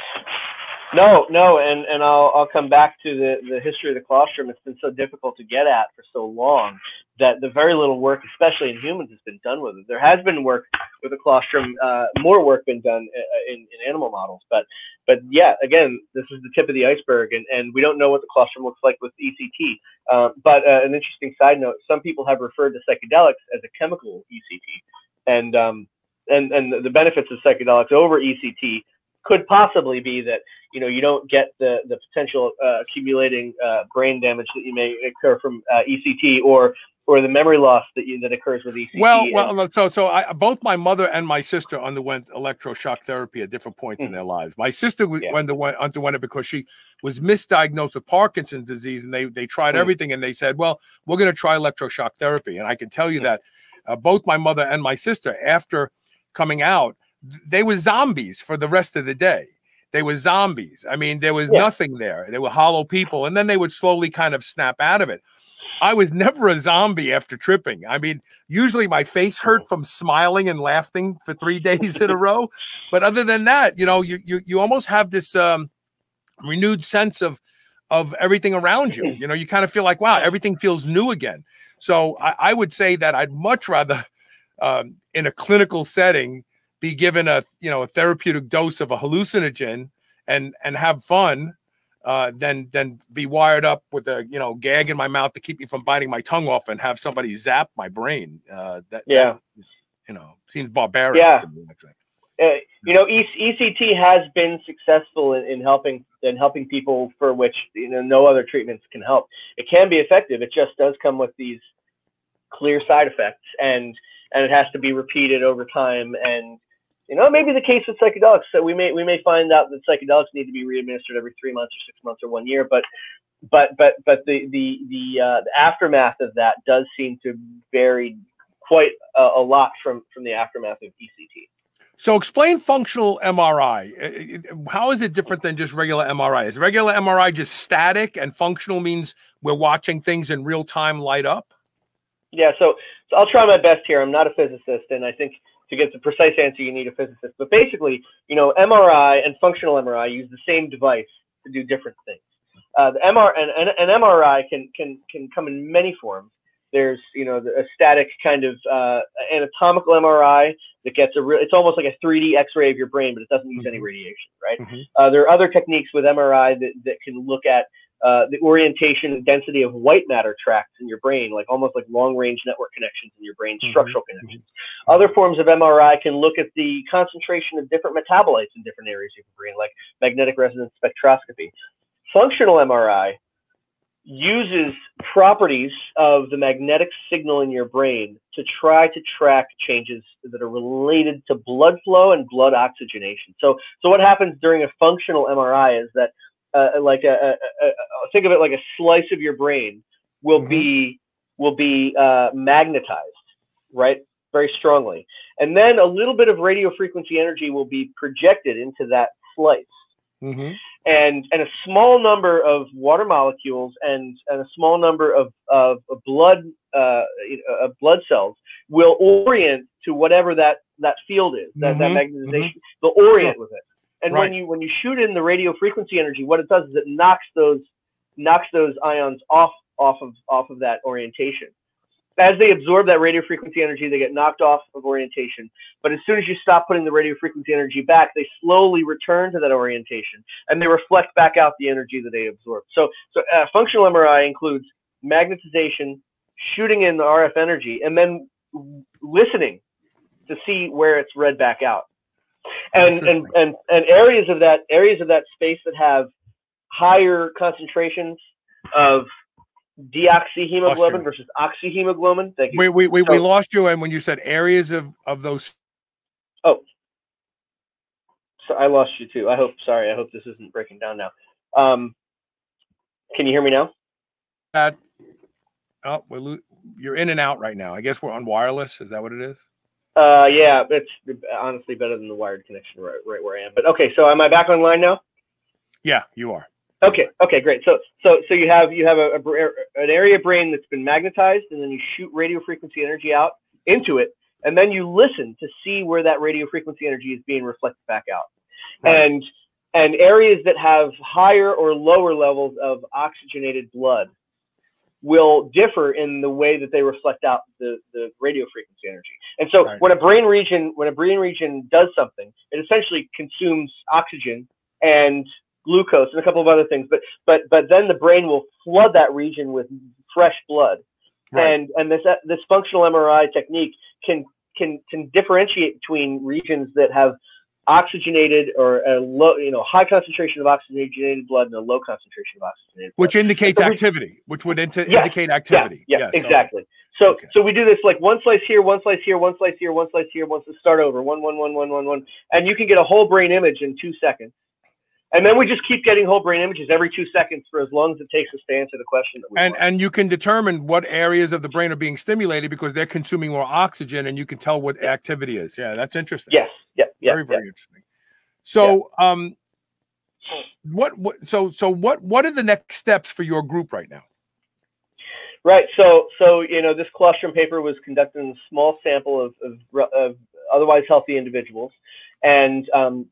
No, no, and and I'll I'll come back to the the history of the claustrum. It's been so difficult to get at for so long that the very little work, especially in humans, has been done with it. There has been work with the claustrum, uh, more work been done uh, in, in animal models, but but yeah, again, this is the tip of the iceberg, and, and we don't know what the claustrum looks like with ECT. Uh, but uh, an interesting side note: some people have referred to psychedelics as a chemical ECT, and um, and and the benefits of psychedelics over ECT could possibly be that you know you don't get the the potential uh, accumulating uh, brain damage that you may occur from uh, ECT or or the memory loss that you, that occurs with ECT. Well, well, so so I, both my mother and my sister underwent electroshock therapy at different points mm. in their lives. My sister yeah. underwent underwent it because she was misdiagnosed with Parkinson's disease, and they they tried mm. everything, and they said, "Well, we're going to try electroshock therapy." And I can tell you mm. that uh, both my mother and my sister, after coming out, they were zombies for the rest of the day. They were zombies. I mean, there was yeah. nothing there. They were hollow people, and then they would slowly kind of snap out of it. I was never a zombie after tripping. I mean, usually my face hurt from smiling and laughing for three days in a row. But other than that, you know, you you you almost have this um, renewed sense of of everything around you. You know, you kind of feel like, wow, everything feels new again. So I, I would say that I'd much rather um, in a clinical setting be given a you know a therapeutic dose of a hallucinogen and and have fun uh, than than be wired up with a you know gag in my mouth to keep me from biting my tongue off and have somebody zap my brain. Uh, that yeah, that, you know seems barbaric. Yeah. Me, uh, you know, ECT has been successful in, in, helping in helping people for which you know no other treatments can help. It can be effective. It just does come with these clear side effects, and and it has to be repeated over time. And you know, maybe the case with psychedelics. So we may we may find out that psychedelics need to be readministered every three months or six months or one year. But but but but the the the, uh, the aftermath of that does seem to vary quite a, a, lot from from the aftermath of ECT. So explain functional MRI. How is it different than just regular MRI? Is regular MRI just static and functional means we're watching things in real time light up? Yeah, so, so I'll try my best here. I'm not a physicist, and I think to get the precise answer, you need a physicist. But basically, you know, MRI and functional MRI use the same device to do different things. Uh, the MR and an MRI can can can come in many forms. There's you know a static kind of uh, anatomical MRI that gets a real. It's almost like a 3D X-ray of your brain, but it doesn't use mm-hmm. any radiation, right? Mm-hmm. Uh, there are other techniques with MRI that that can look at uh, the orientation and density of white matter tracts in your brain, like almost like long range network connections in your brain, mm-hmm. structural connections. Mm-hmm. Other forms of MRI can look at the concentration of different metabolites in different areas of your brain, like magnetic resonance spectroscopy. Functional MRI uses properties of the magnetic signal in your brain to try to track changes that are related to blood flow and blood oxygenation. So, so what happens during a functional MRI is that, uh, like a, a, a, think of it like a slice of your brain will mm-hmm. be will be uh, magnetized, right, very strongly, and then a little bit of radio frequency energy will be projected into that slice. Mm-hmm and and a small number of water molecules and, and a small number of, of, of blood uh, uh, blood cells will orient to whatever that that field is that, mm-hmm. that magnetization mm-hmm. they'll orient with it and right. when you when you shoot in the radio frequency energy what it does is it knocks those knocks those ions off off of off of that orientation as they absorb that radio frequency energy, they get knocked off of orientation. But as soon as you stop putting the radio frequency energy back, they slowly return to that orientation and they reflect back out the energy that they absorbed. So, so uh, functional MRI includes magnetization, shooting in the RF energy, and then listening to see where it's read back out. And, and, and, and areas of that areas of that space that have higher concentrations of deoxyhemoglobin versus oxyhemoglobin. Thank you. We we we, so, we lost you, and when you said areas of of those. Oh, so I lost you too. I hope. Sorry, I hope this isn't breaking down now. Um, can you hear me now? Uh, oh, we lo- you're in and out right now. I guess we're on wireless. Is that what it is? Uh, yeah, it's honestly better than the wired connection right, right where I am. But okay, so am I back online now? Yeah, you are. Okay. Okay. Great. So so so you have you have a, a, an area brain that's been magnetized, and then you shoot radio frequency energy out into it, and then you listen to see where that radio frequency energy is being reflected back out. Right. And and areas that have higher or lower levels of oxygenated blood will differ in the way that they reflect out the, the radio frequency energy. And so right. when a brain region when a brain region does something, it essentially consumes oxygen and glucose and a couple of other things. But but but then the brain will flood that region with fresh blood, right. and and this this functional MRI technique can can can differentiate between regions that have oxygenated or a low, you know, high concentration of oxygenated blood and a low concentration of oxygenated blood. Which indicates so activity, which would yes, indicate activity. Yeah, yeah yes, exactly. So, okay. so we do this like one slice here, one slice here, one slice here, one slice here, once to start over, one, one, one, one, one, one, and you can get a whole brain image in two seconds. And then we just keep getting whole brain images every two seconds for as long as it takes us to answer the question that we and want. and you can determine what areas of the brain are being stimulated because they're consuming more oxygen, and you can tell what activity is. Yeah, that's interesting. Yes. Yeah. Yeah very very yeah. interesting. So, yeah. um, what what so so what what are the next steps for your group right now? Right. So so you know this claustrum paper was conducted in a small sample of, of, of otherwise healthy individuals, and um,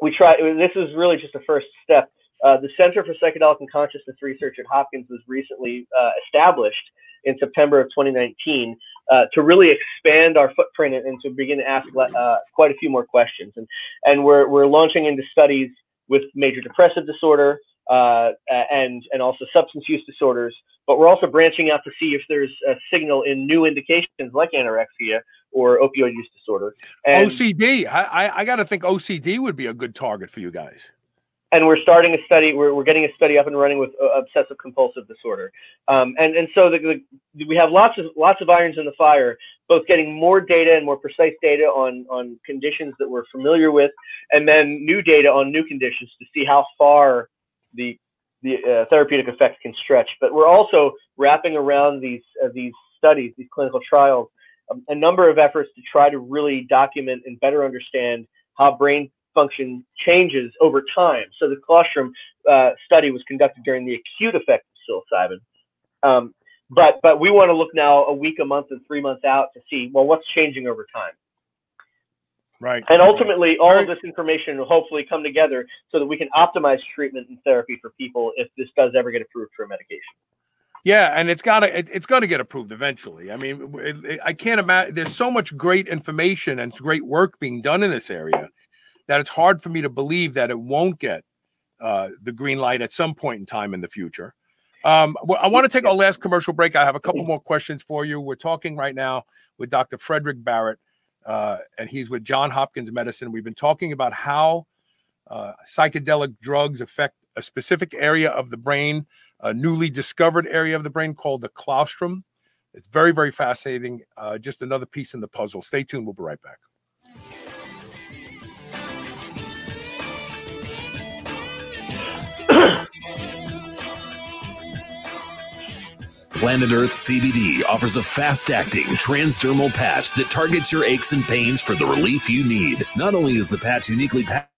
we try. This is really just a first step. Uh, the Center for Psychedelic and Consciousness Research at Hopkins was recently uh, established in September of 2019 uh, to really expand our footprint and, and to begin to ask uh, quite a few more questions. And and we're we're launching into studies with major depressive disorder uh, and and also substance use disorders. But we're also branching out to see if there's a signal in new indications like anorexia or opioid use disorder. And, OCD. I, I, I got to think OCD would be a good target for you guys. And we're starting a study. We're, we're getting a study up and running with uh, obsessive compulsive disorder. Um, and and so the, the, we have lots of lots of irons in the fire, both getting more data and more precise data on on conditions that we're familiar with, and then new data on new conditions to see how far the the uh, therapeutic effects can stretch. But we're also wrapping around these uh, these studies, these clinical trials, um, a number of efforts to try to really document and better understand how brain function changes over time. So the claustrum uh, study was conducted during the acute effect of psilocybin. Um, but but we want to look now a week, a month, and three months out to see well what's changing over time. Right. And ultimately, all of this information will hopefully come together so that we can optimize treatment and therapy for people if this does ever get approved for a medication. Yeah, and it's got to it, it's going to get approved eventually. I mean, it, it, I can't imagine. There's so much great information and great work being done in this area that it's hard for me to believe that it won't get uh, the green light at some point in time in the future. Um, I want to take our last commercial break. I have a couple more questions for you. We're talking right now with Dr. Frederick Barrett, uh, and he's with John Hopkins Medicine. We've been talking about how uh, psychedelic drugs affect a specific area of the brain a newly discovered area of the brain called the claustrum. It's very, very fascinating. Uh, just another piece in the puzzle. Stay tuned. We'll be right back. Planet Earth CBD offers a fast acting transdermal patch that targets your aches and pains for the relief you need. Not only is the patch uniquely patented,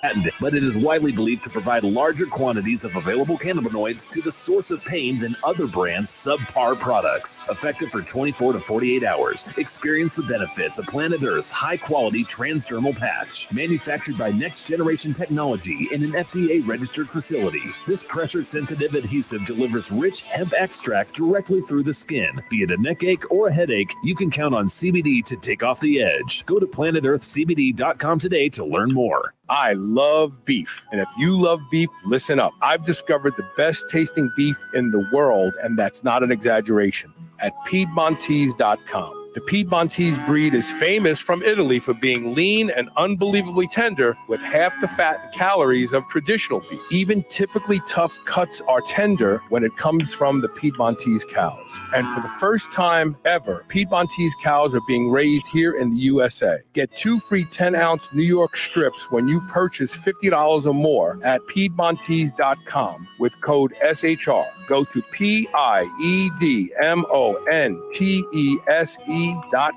patented, but it is widely believed to provide larger quantities of available cannabinoids to the source of pain than other brands' subpar products. Effective for 24 to 48 hours. Experience the benefits of Planet Earth's high quality transdermal patch, manufactured by next generation technology in an FDA registered facility. This pressure sensitive adhesive delivers rich hemp extract directly through the skin. Be it a neck ache or a headache, you can count on CBD to take off the edge. Go to planetearthcbd.com today to learn more. I love beef. And if you love beef, listen up. I've discovered the best tasting beef in the world, and that's not an exaggeration, at Piedmontese.com. The Piedmontese breed is famous from Italy for being lean and unbelievably tender with half the fat and calories of traditional beef. Even typically tough cuts are tender when it comes from the Piedmontese cows. And for the first time ever, Piedmontese cows are being raised here in the USA. Get two free 10 ounce New York strips when you purchase $50 or more at Piedmontese.com with code SHR. Go to P I E D M O N T E S E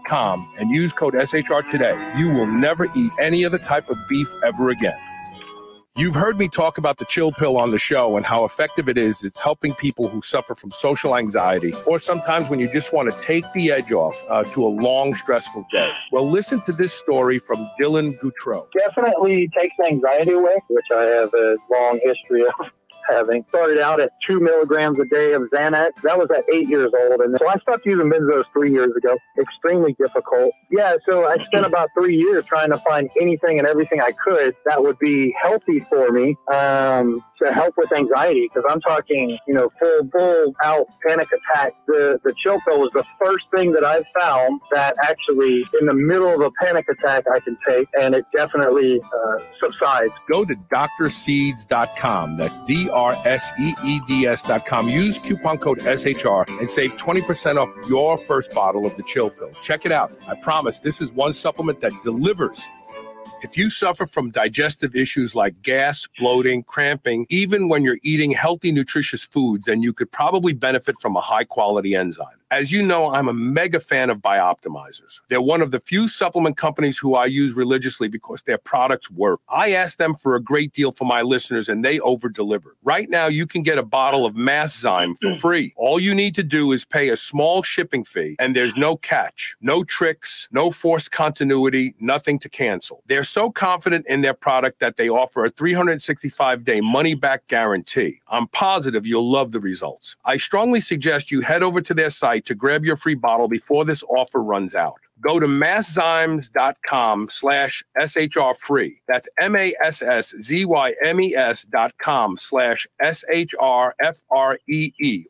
com and use code SHR today. You will never eat any other type of beef ever again. You've heard me talk about the chill pill on the show and how effective it is at helping people who suffer from social anxiety or sometimes when you just want to take the edge off uh, to a long, stressful day. Well, listen to this story from Dylan Goutreau. Definitely takes anxiety away, which I have a long history of having. Started out at two milligrams a day of Xanax. That was at eight years old. And so I stopped using benzos three years ago. Extremely difficult. Yeah, so I spent about three years trying to find anything and everything I could that would be healthy for me um, to help with anxiety. Because I'm talking, you know, full, full out panic attack. The, the chill pill was the first thing that I found that actually, in the middle of a panic attack, I can take, and it definitely uh, subsides. Go to drseeds.com. That's D R S E E D S.com. Use coupon code SHR and save 20% off your first bottle of the chill pill. Check it out. I promise this is one supplement that delivers. If you suffer from digestive issues like gas, bloating, cramping, even when you're eating healthy, nutritious foods, then you could probably benefit from a high quality enzyme. As you know, I'm a mega fan of Bioptimizers. They're one of the few supplement companies who I use religiously because their products work. I asked them for a great deal for my listeners and they over delivered. Right now, you can get a bottle of Masszyme for mm-hmm. free. All you need to do is pay a small shipping fee and there's no catch, no tricks, no forced continuity, nothing to cancel. They're so confident in their product that they offer a 365 day money back guarantee. I'm positive you'll love the results. I strongly suggest you head over to their site to grab your free bottle before this offer runs out. Go to masszymes.com slash SHR free. That's M-A-S-S-Z-Y-M-E-S dot com slash S-H-R-F-R-E-E,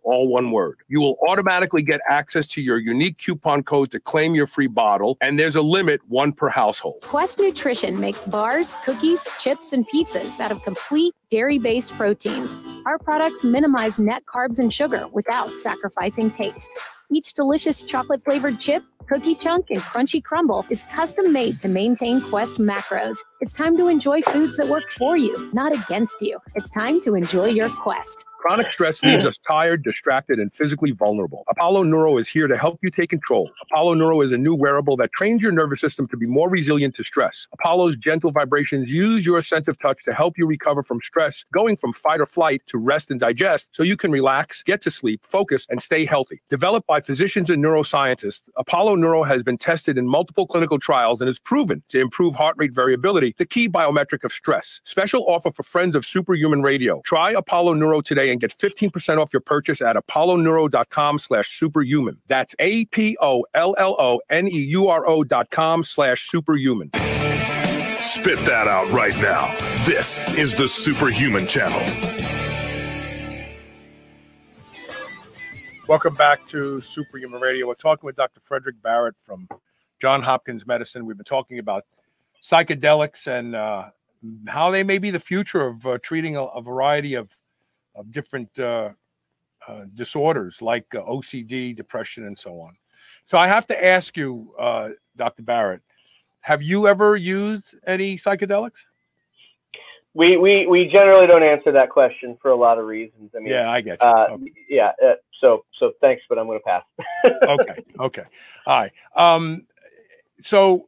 all one word. You will automatically get access to your unique coupon code to claim your free bottle, and there's a limit, one per household. Quest Nutrition makes bars, cookies, chips, and pizzas out of complete dairy-based proteins. Our products minimize net carbs and sugar without sacrificing taste. Each delicious chocolate flavored chip, cookie chunk, and crunchy crumble is custom made to maintain Quest macros. It's time to enjoy foods that work for you, not against you. It's time to enjoy your Quest. Chronic stress leaves us tired, distracted, and physically vulnerable. Apollo Neuro is here to help you take control. Apollo Neuro is a new wearable that trains your nervous system to be more resilient to stress. Apollo's gentle vibrations use your sense of touch to help you recover from stress, going from fight or flight to rest and digest so you can relax, get to sleep, focus, and stay healthy. Developed by physicians and neuroscientists, Apollo Neuro has been tested in multiple clinical trials and is proven to improve heart rate variability, the key biometric of stress. Special offer for friends of Superhuman Radio. Try Apollo Neuro today and get 15% off your purchase at apolloneuro.com slash superhuman. That's A-P-O-L-L-O-N-E-U-R-O dot com slash superhuman. Spit that out right now. This is the Superhuman Channel. Welcome back to Superhuman Radio. We're talking with Dr. Frederick Barrett from John Hopkins Medicine. We've been talking about psychedelics and uh, how they may be the future of uh, treating a, a variety of of different uh, uh, disorders like uh, OCD, depression, and so on. So I have to ask you, uh, Dr. Barrett, have you ever used any psychedelics? We, we we generally don't answer that question for a lot of reasons. I mean, yeah, I get you. Uh, okay. Yeah, uh, so so thanks, but I'm going to pass. okay, okay, all right. Um, so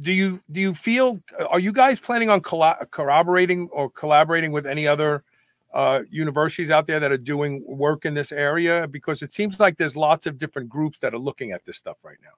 do you do you feel are you guys planning on corroborating or collaborating with any other uh, universities out there that are doing work in this area? Because it seems like there's lots of different groups that are looking at this stuff right now.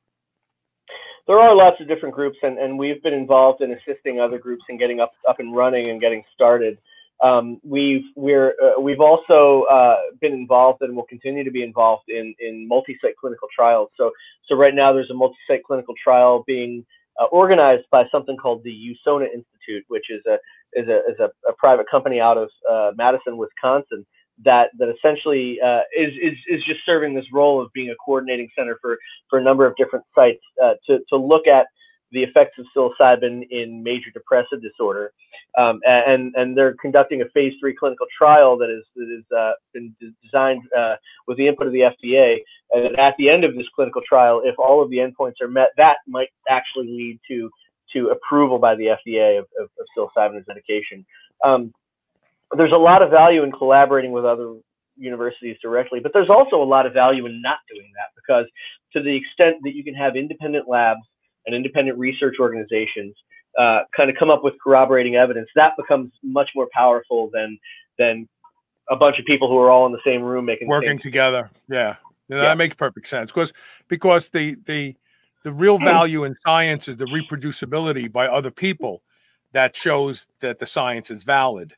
There are lots of different groups, and, and we've been involved in assisting other groups in getting up up and running and getting started. Um, we've we're uh, we've also uh, been involved and will continue to be involved in in multi-site clinical trials. So so right now there's a multi-site clinical trial being uh, organized by something called the USONA Institute, which is a is a is a, a private company out of uh, Madison, Wisconsin, that that essentially uh, is is is just serving this role of being a coordinating center for for a number of different sites uh, to to look at the effects of psilocybin in major depressive disorder, um, and and they're conducting a phase three clinical trial that is that is uh, been designed uh, with the input of the FDA. And at the end of this clinical trial, if all of the endpoints are met, that might actually lead to to approval by the FDA of, of, of psilocybin as medication. Um, there's a lot of value in collaborating with other universities directly, but there's also a lot of value in not doing that because to the extent that you can have independent labs and independent research organizations uh, kind of come up with corroborating evidence, that becomes much more powerful than than a bunch of people who are all in the same room making working together. Yeah. yeah. that makes perfect sense because because the the the real value in science is the reproducibility by other people that shows that the science is valid.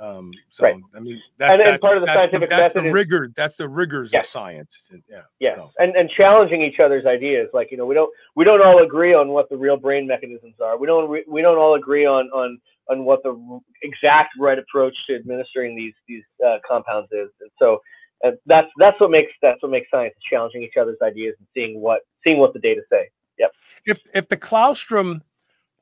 Um, so right. I mean, that, and, and part of the scientific that's method the rigor. that's the rigors yes. of science. Yeah. Yes, so. and and challenging each other's ideas. Like you know, we don't we don't all agree on what the real brain mechanisms are. We don't we don't all agree on on on what the exact right approach to administering these these uh, compounds is. And so uh, that's that's what makes that's what makes science challenging each other's ideas and seeing what seeing what the data say. Yep. If if the claustrum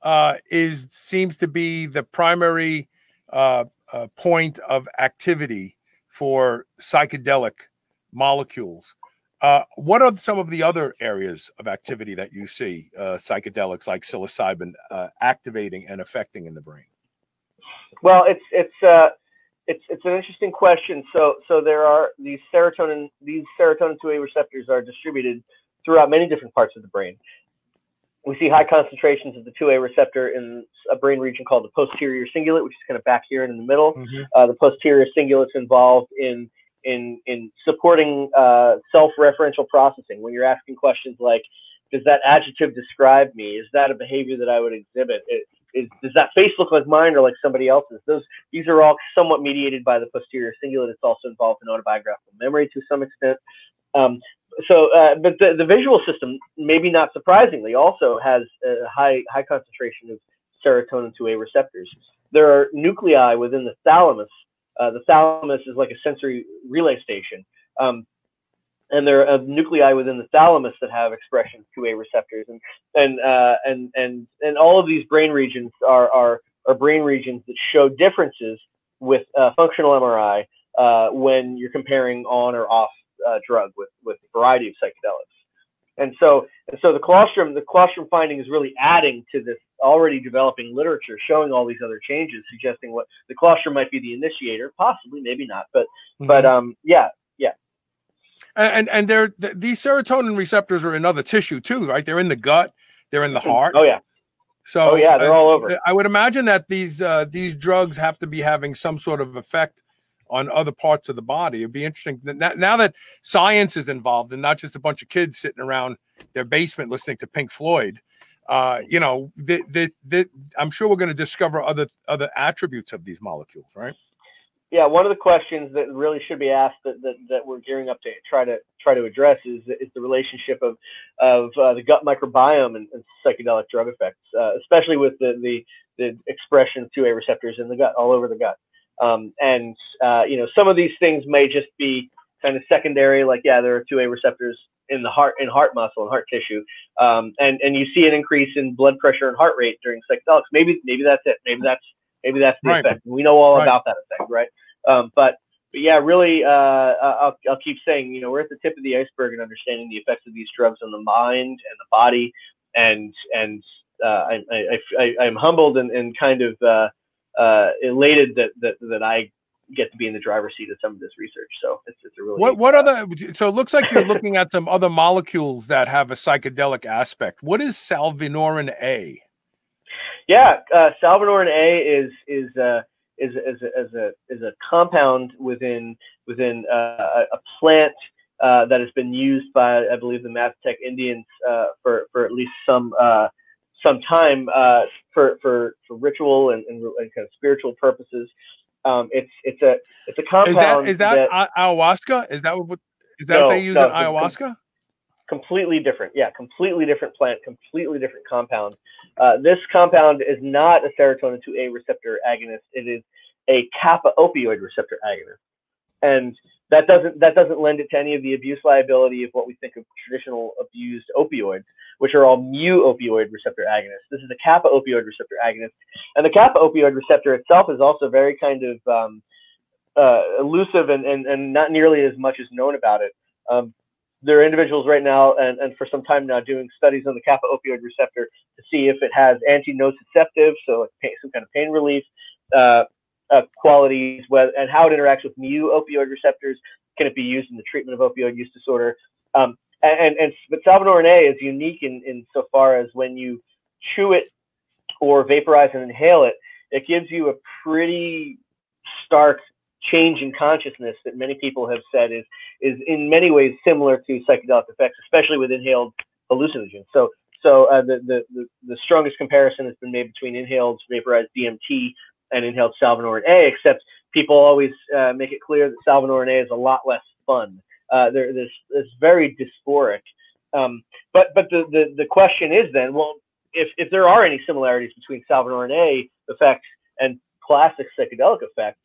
uh, is seems to be the primary uh, uh, point of activity for psychedelic molecules. Uh, what are some of the other areas of activity that you see uh, psychedelics like psilocybin uh, activating and affecting in the brain? Well, it's it's uh, it's it's an interesting question. So so there are these serotonin these serotonin 2A receptors are distributed throughout many different parts of the brain we see high concentrations of the 2A receptor in a brain region called the posterior cingulate, which is kind of back here and in the middle. Mm-hmm. Uh, the posterior cingulate's involved in in in supporting uh, self-referential processing. When you're asking questions like, "Does that adjective describe me? Is that a behavior that I would exhibit? It, is, does that face look like mine or like somebody else's?" Those these are all somewhat mediated by the posterior cingulate. It's also involved in autobiographical memory to some extent. Um, so, uh, but the, the visual system, maybe not surprisingly, also has a high high concentration of serotonin 2A receptors. There are nuclei within the thalamus. Uh, the thalamus is like a sensory relay station, um, and there are nuclei within the thalamus that have expression of 2A receptors, and and uh, and and and all of these brain regions are are are brain regions that show differences with uh, functional MRI uh, when you're comparing on or off uh, drug with with a variety of psychedelics. And so and so the claustrum the claustrum finding is really adding to this already developing literature showing all these other changes, suggesting what the claustrum might be the initiator, possibly, maybe not, but mm-hmm. but um yeah yeah. And and they're these serotonin receptors are in other tissue too, right? They're in the gut, they're in the heart. Oh yeah. So oh yeah, they're all over. I would imagine that these uh, these drugs have to be having some sort of effect on other parts of the body. It'd be interesting now that science is involved and not just a bunch of kids sitting around their basement listening to Pink Floyd. Uh, you know, the, the, the, I'm sure we're going to discover other other attributes of these molecules, right? Yeah, one of the questions that really should be asked that, that, that we're gearing up to try to try to address is is the relationship of of uh, the gut microbiome and, and psychedelic drug effects, uh, especially with the, the the expression of 2A receptors in the gut, all over the gut. Um, and uh, you know, some of these things may just be kind of secondary, like yeah, there are 2A receptors in the heart in heart muscle and heart tissue, um, and and you see an increase in blood pressure and heart rate during psychedelics. Maybe maybe that's it. Maybe that's maybe that's the right. effect. We know all right. about that effect, right? Um, but but yeah, really, uh, I'll, I'll keep saying, you know, we're at the tip of the iceberg in understanding the effects of these drugs on the mind and the body, and and uh, I, I, I, I'm humbled and, and kind of uh, uh, elated that, that that I get to be in the driver's seat of some of this research. So it's, it's a really what what other so it looks like you're looking at some other molecules that have a psychedelic aspect. What is salvinorin A? Yeah, uh, salvinorin A is is uh, is is a, is a is a compound within within uh, a plant uh, that has been used by I believe the Mazatec Indians uh, for for at least some uh, some time uh, for, for for ritual and, and, and, kind of spiritual purposes. Um, it's it's a it's a compound. Is that is that, that ayahuasca? Is that what is that no, what they use no, in ayahuasca? Completely different. Yeah, completely different plant, completely different compound. Uh, this compound is not a serotonin 2A receptor agonist. It is a kappa opioid receptor agonist, and that doesn't that doesn't lend it to any of the abuse liability of what we think of traditional abused opioids, which are all mu opioid receptor agonists. This is a kappa opioid receptor agonist, and the kappa opioid receptor itself is also very kind of um, uh, elusive and, and, and not nearly as much is known about it. Um, there are individuals right now and, and for some time now doing studies on the kappa opioid receptor to see if it has anti-nociceptive, so some kind of pain relief uh, uh, qualities, whether, and how it interacts with mu opioid receptors. Can it be used in the treatment of opioid use disorder? Um, and, and but salvinorin A is unique in, in so far as when you chew it or vaporize and inhale it, it gives you a pretty stark change in consciousness that many people have said is is in many ways similar to psychedelic effects, especially with inhaled hallucinogens. So so uh, the, the, the the strongest comparison has been made between inhaled vaporized DMT and inhaled salvinorin A, except people always uh, make it clear that salvinorin A is a lot less fun. Uh, there, there's, it's very dysphoric. Um, but but the, the, the question is then, well, if, if there are any similarities between salvinorin A effects and classic psychedelic effects,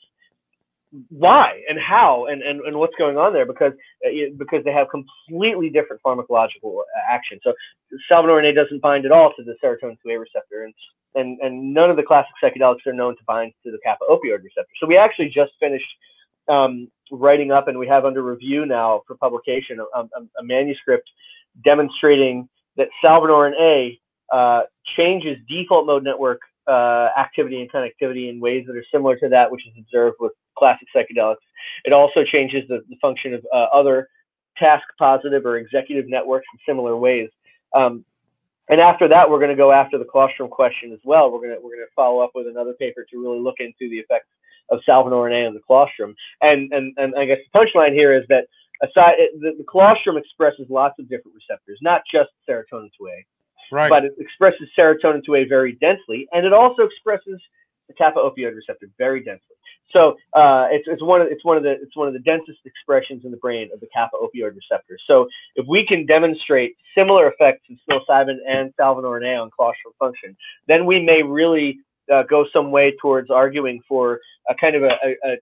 why and how and, and, and what's going on there because uh, because they have completely different pharmacological action. So salvinorin A doesn't bind at all to the serotonin 2A receptor, and, and and none of the classic psychedelics are known to bind to the kappa opioid receptor. So we actually just finished um, writing up, and we have under review now for publication a, a, a manuscript demonstrating that salvinorin A uh, changes default mode network uh, activity and connectivity in ways that are similar to that which is observed with classic psychedelics. It also changes the, the function of uh, other task positive or executive networks in similar ways. Um, and after that, we're going to go after the claustrum question as well. We're going to we're going to follow up with another paper to really look into the effects of salvinorin A on the claustrum. And and and I guess the punchline here is that aside the, the claustrum expresses lots of different receptors, not just serotonin 2A. Right. But it expresses serotonin 2A very densely, and it also expresses the kappa opioid receptor very densely. So uh, it's, it's one of it's one of the it's one of the densest expressions in the brain of the kappa opioid receptor. So if we can demonstrate similar effects in psilocybin and salvinorin A on claustrum function, then we may really uh, go some way towards arguing for a kind of a a,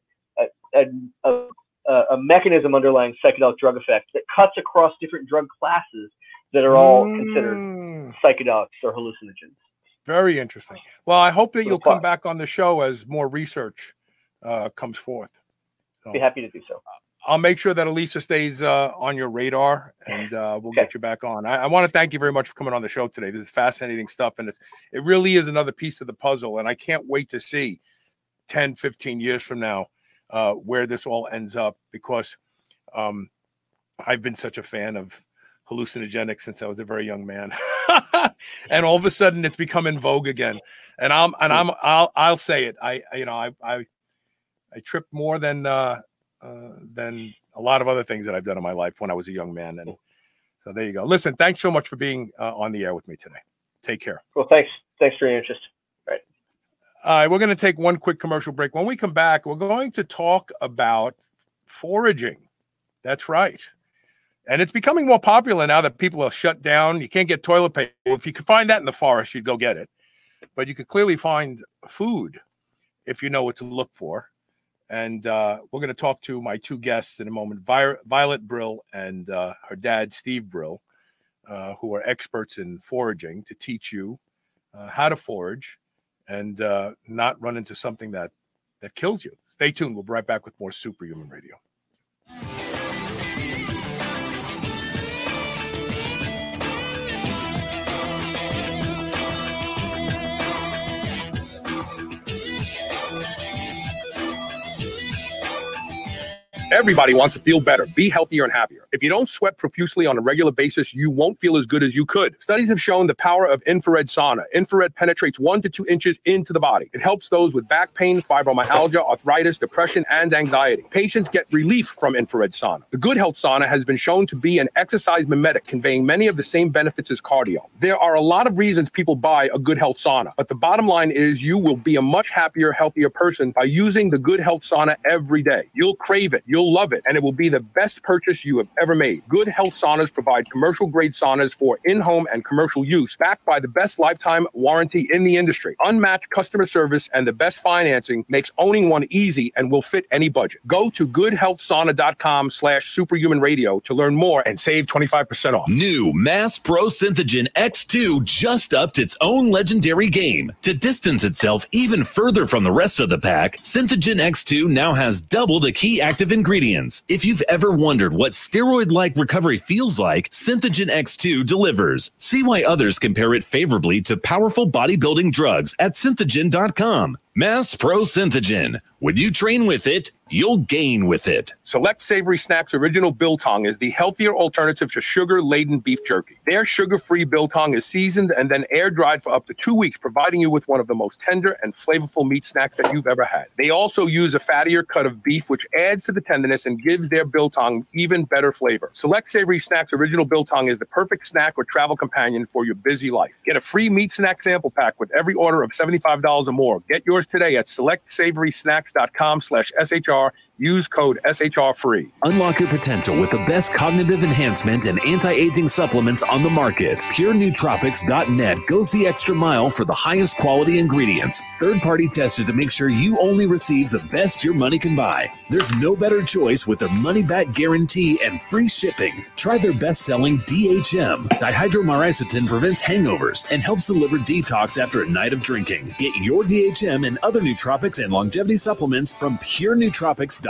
a, a, a, a mechanism underlying psychedelic drug effects that cuts across different drug classes that are all mm. considered psychedelics or hallucinogens. Very interesting. Well, I hope that you'll come back on the show as more research uh, comes forth. So, Be happy to do so. I'll make sure that Elisa stays uh, on your radar, and uh, we'll okay. get you back on. I, I want to thank you very much for coming on the show today. This is fascinating stuff, and it's it really is another piece of the puzzle, and I can't wait to see 10, 15 years from now uh, where this all ends up because um, I've been such a fan of hallucinogenic since I was a very young man. and all of a sudden it's become in vogue again. And I'm and I'm I'll I'll say it. I you know I I I tripped more than uh, uh than a lot of other things that I've done in my life when I was a young man. And so there you go. Listen, thanks so much for being uh, on the air with me today. Take care. Well, thanks. Thanks for your interest. Right. All right, we're going to take one quick commercial break. When we come back, we're going to talk about foraging. That's right. And it's becoming more popular now that people are shut down. You can't get toilet paper. If you could find that in the forest, you'd go get it. But you could clearly find food if you know what to look for. And uh, we're going to talk to my two guests in a moment Violet Brill and uh, her dad, Steve Brill, uh, who are experts in foraging to teach you uh, how to forage and uh, not run into something that that kills you. Stay tuned. We'll be right back with more Superhuman Radio. Everybody wants to feel better, be healthier, and happier. If you don't sweat profusely on a regular basis, you won't feel as good as you could. Studies have shown the power of infrared sauna. Infrared penetrates one to two inches into the body. It helps those with back pain, fibromyalgia, arthritis, depression, and anxiety. Patients get relief from infrared sauna. The Good Health Sauna has been shown to be an exercise mimetic, conveying many of the same benefits as cardio. There are a lot of reasons people buy a Good Health Sauna, but the bottom line is you will be a much happier, healthier person by using the Good Health Sauna every day. You'll crave it. You'll love it, and it will be the best purchase you have ever made. Good Health Saunas provide commercial grade saunas for in home and commercial use, backed by the best lifetime warranty in the industry. Unmatched customer service and the best financing makes owning one easy and will fit any budget. Go to goodhealthsauna.com slash superhuman radio to learn more and save 25% off. New Mass Pro Synthogen X2 just upped its own legendary game. To distance itself even further from the rest of the pack, Synthogen X2 now has double the key active ingredients. If you've ever wondered what steroid like recovery feels like, Synthogen X2 delivers. See why others compare it favorably to powerful bodybuilding drugs at synthogen.com. Mass Pro Synthogen. When you train with it, you'll gain with it. Select Savory Snacks Original Biltong is the healthier alternative to sugar laden beef jerky. Their sugar free biltong is seasoned and then air dried for up to two weeks, providing you with one of the most tender and flavorful meat snacks that you've ever had. They also use a fattier cut of beef, which adds to the tenderness and gives their biltong even better flavor. Select Savory Snacks Original Biltong is the perfect snack or travel companion for your busy life. Get a free meat snack sample pack with every order of $75 or more. Get yours today at selectsavorysnacks.com slash SHR. Use code SHR free. Unlock your potential with the best cognitive enhancement and anti-aging supplements on the market. PureNootropics.net goes the extra mile for the highest quality ingredients, third-party tested to make sure you only receive the best your money can buy. There's no better choice with their money-back guarantee and free shipping. Try their best-selling DHM. Dihydromyricetin prevents hangovers and helps deliver detox after a night of drinking. Get your DHM and other nootropics and longevity supplements from PureNootropics.net,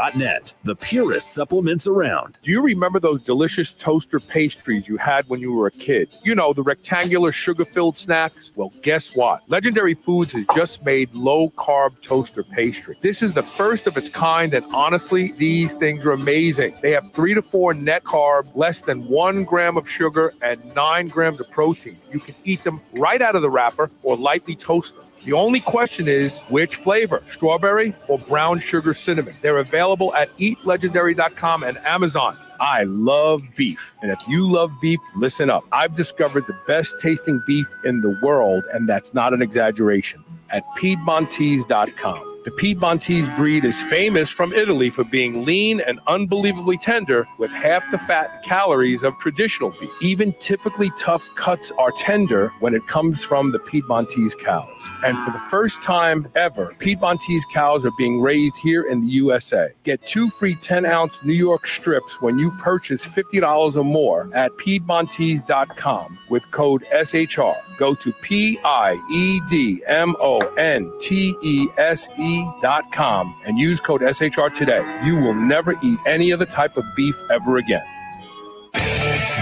the purest supplements around. Do you remember those delicious toaster pastries you had when you were a kid? You know, the rectangular sugar filled snacks? Well, guess what? Legendary Foods has just made low carb toaster pastry. This is the first of its kind, and honestly, these things are amazing. They have three to four net carb, less than one gram of sugar, and nine grams of protein. You can eat them right out of the wrapper or lightly toast them. The only question is which flavor, strawberry or brown sugar cinnamon. They're available at eatlegendary.com and Amazon. I love beef. And if you love beef, listen up. I've discovered the best tasting beef in the world, and that's not an exaggeration, at Piedmontese.com. The Piedmontese breed is famous from Italy for being lean and unbelievably tender with half the fat and calories of traditional beef. Even typically tough cuts are tender when it comes from the Piedmontese cows. And for the first time ever, Piedmontese cows are being raised here in the USA. Get two free 10 ounce New York strips when you purchase $50 or more at Piedmontese.com with code SHR. Go to P I E D M O N T E S E dot com and use code SHR today. You will never eat any other type of beef ever again.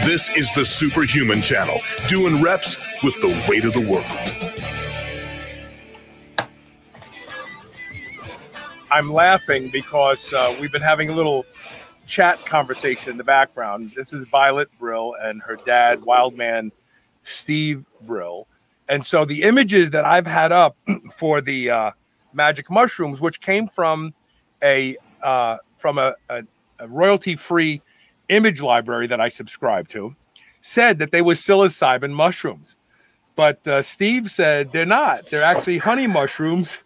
This is the Superhuman Channel, doing reps with the weight of the world. I'm laughing because uh, we've been having a little chat conversation in the background. This is Violet Brill and her dad, Wildman Steve Brill. And so the images that I've had up for the uh, magic mushrooms, which came from a uh, from a, a, a royalty-free image library that I subscribe to, said that they were psilocybin mushrooms. But uh, Steve said they're not. They're actually honey mushrooms,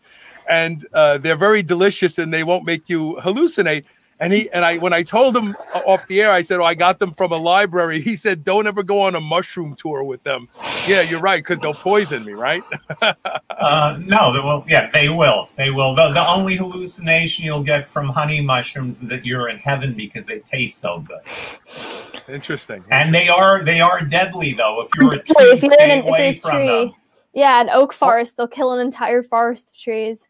and uh, they're very delicious, and they won't make you hallucinate. And he and I, when I told him off the air, I said, "Oh, I got them from a library." He said, "Don't ever go on a mushroom tour with them." Yeah, you're right, because they'll poison me, right? uh, no, they will. Yeah, they will. They will. The, the only hallucination you'll get from honey mushrooms is that you're in heaven because they taste so good. Interesting. And they are they are deadly though. If you're a tree, if you're in stay an, if away it's from tree, them. yeah, an oak forest, they'll kill an entire forest of trees.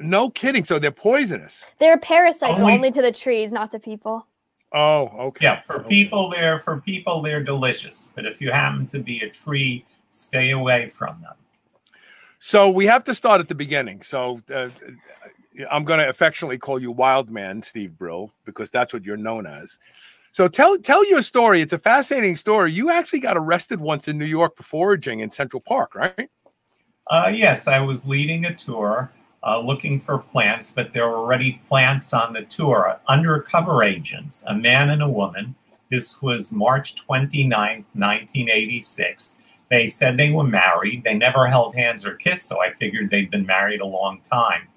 No kidding. So they're poisonous. They're a parasite, Only- only to the trees, not to people. Oh, okay. Yeah, for people they're for people they're delicious, but if you happen to be a tree, stay away from them. So we have to start at the beginning. So uh, I'm going to affectionately call you Wild Man, Steve Brill, because that's what you're known as. So tell tell your story. It's a fascinating story. You actually got arrested once in New York for foraging in Central Park, right? Uh, yes, I was leading a tour uh, looking for plants, but there were already plants on the tour. Undercover agents, a man and a woman. This was March 29th, 1986. They said they were married. They never held hands or kissed, so I figured they'd been married a long time.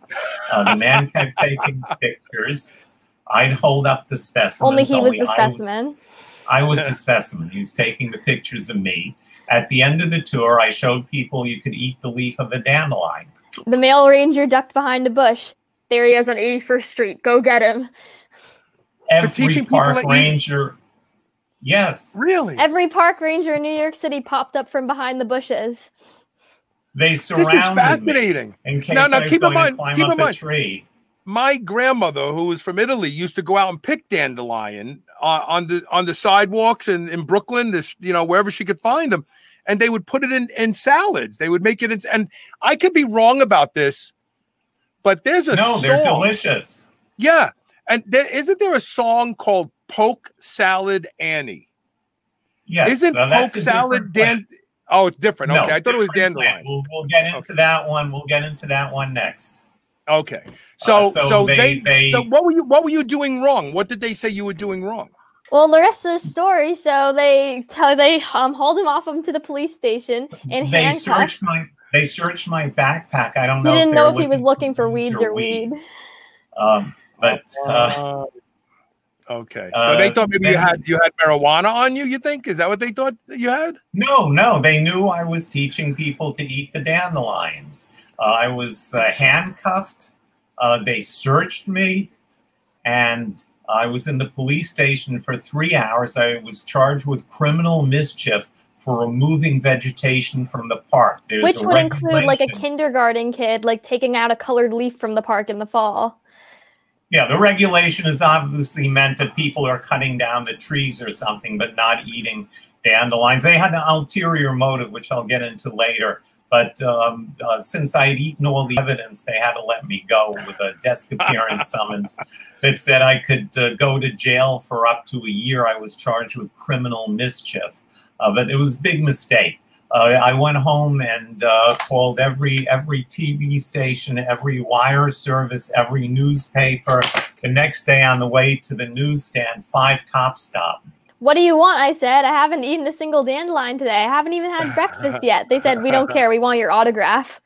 Uh, the man kept taking pictures. I'd hold up the specimen. Only he was the I specimen. I was the specimen. He was taking the pictures of me. At the end of the tour, I showed people you could eat the leaf of a dandelion. The male ranger ducked behind a bush. There he is on 81st Street. Go get him. Every teaching people park to eat- ranger, yes, Really? Every park ranger in New York City popped up from behind the bushes. they this surrounded is me fascinating. in case Now- now I keep in going mind- keep in mind- tree. My grandmother, who was from Italy, used to go out and pick dandelion uh, on the on the sidewalks in, in Brooklyn, this you know wherever she could find them, and they would put it in in salads. They would make it in, and I could be wrong about this, but there's a No, they're delicious. Yeah, and there, isn't there a song called "Polk Salad Annie"? Yes, isn't so poke salad dan? Oh, it's different. No, Okay, I thought it was dandelion. We'll, we'll get into Okay. that one. We'll get into that one next. Okay, so Uh, so so, they- they, they- so what were you what were you doing wrong? What did they say you were doing wrong? Well, the rest of the story, so they tell they um hauled him off him to the police station and they handcuffed. searched my they searched my backpack. I don't He know. didn't if know if he was looking for weeds or weed. Um, but uh, Uh, okay, so uh, they thought maybe you had you had marijuana on you. You think is that what they thought you had? no, no, they knew I was teaching people to eat the dandelions. Uh, I was uh, handcuffed. Uh, they searched me, and I was in the police station for three hours. I was charged with criminal mischief for removing vegetation from the park. There's Which would include like a kindergarten kid like taking out a colored leaf from the park in the fall. Yeah, the regulation is obviously meant that people are cutting down the trees or something, but not eating dandelions. They had an ulterior motive, which I'll get into later. But um, uh, since I'd eaten all the evidence, they had to let me go with a desk appearance summons that said I could uh, go to jail for up to a year. I was charged with criminal mischief, uh, but it was a big mistake. Uh, I went home and uh, called every every TV station, every wire service, every newspaper. The next day, on the way to the newsstand, five cops stopped. me. What do you want? I said. I haven't eaten a single dandelion today. I haven't even had breakfast yet. They said, We don't care. We want your autograph.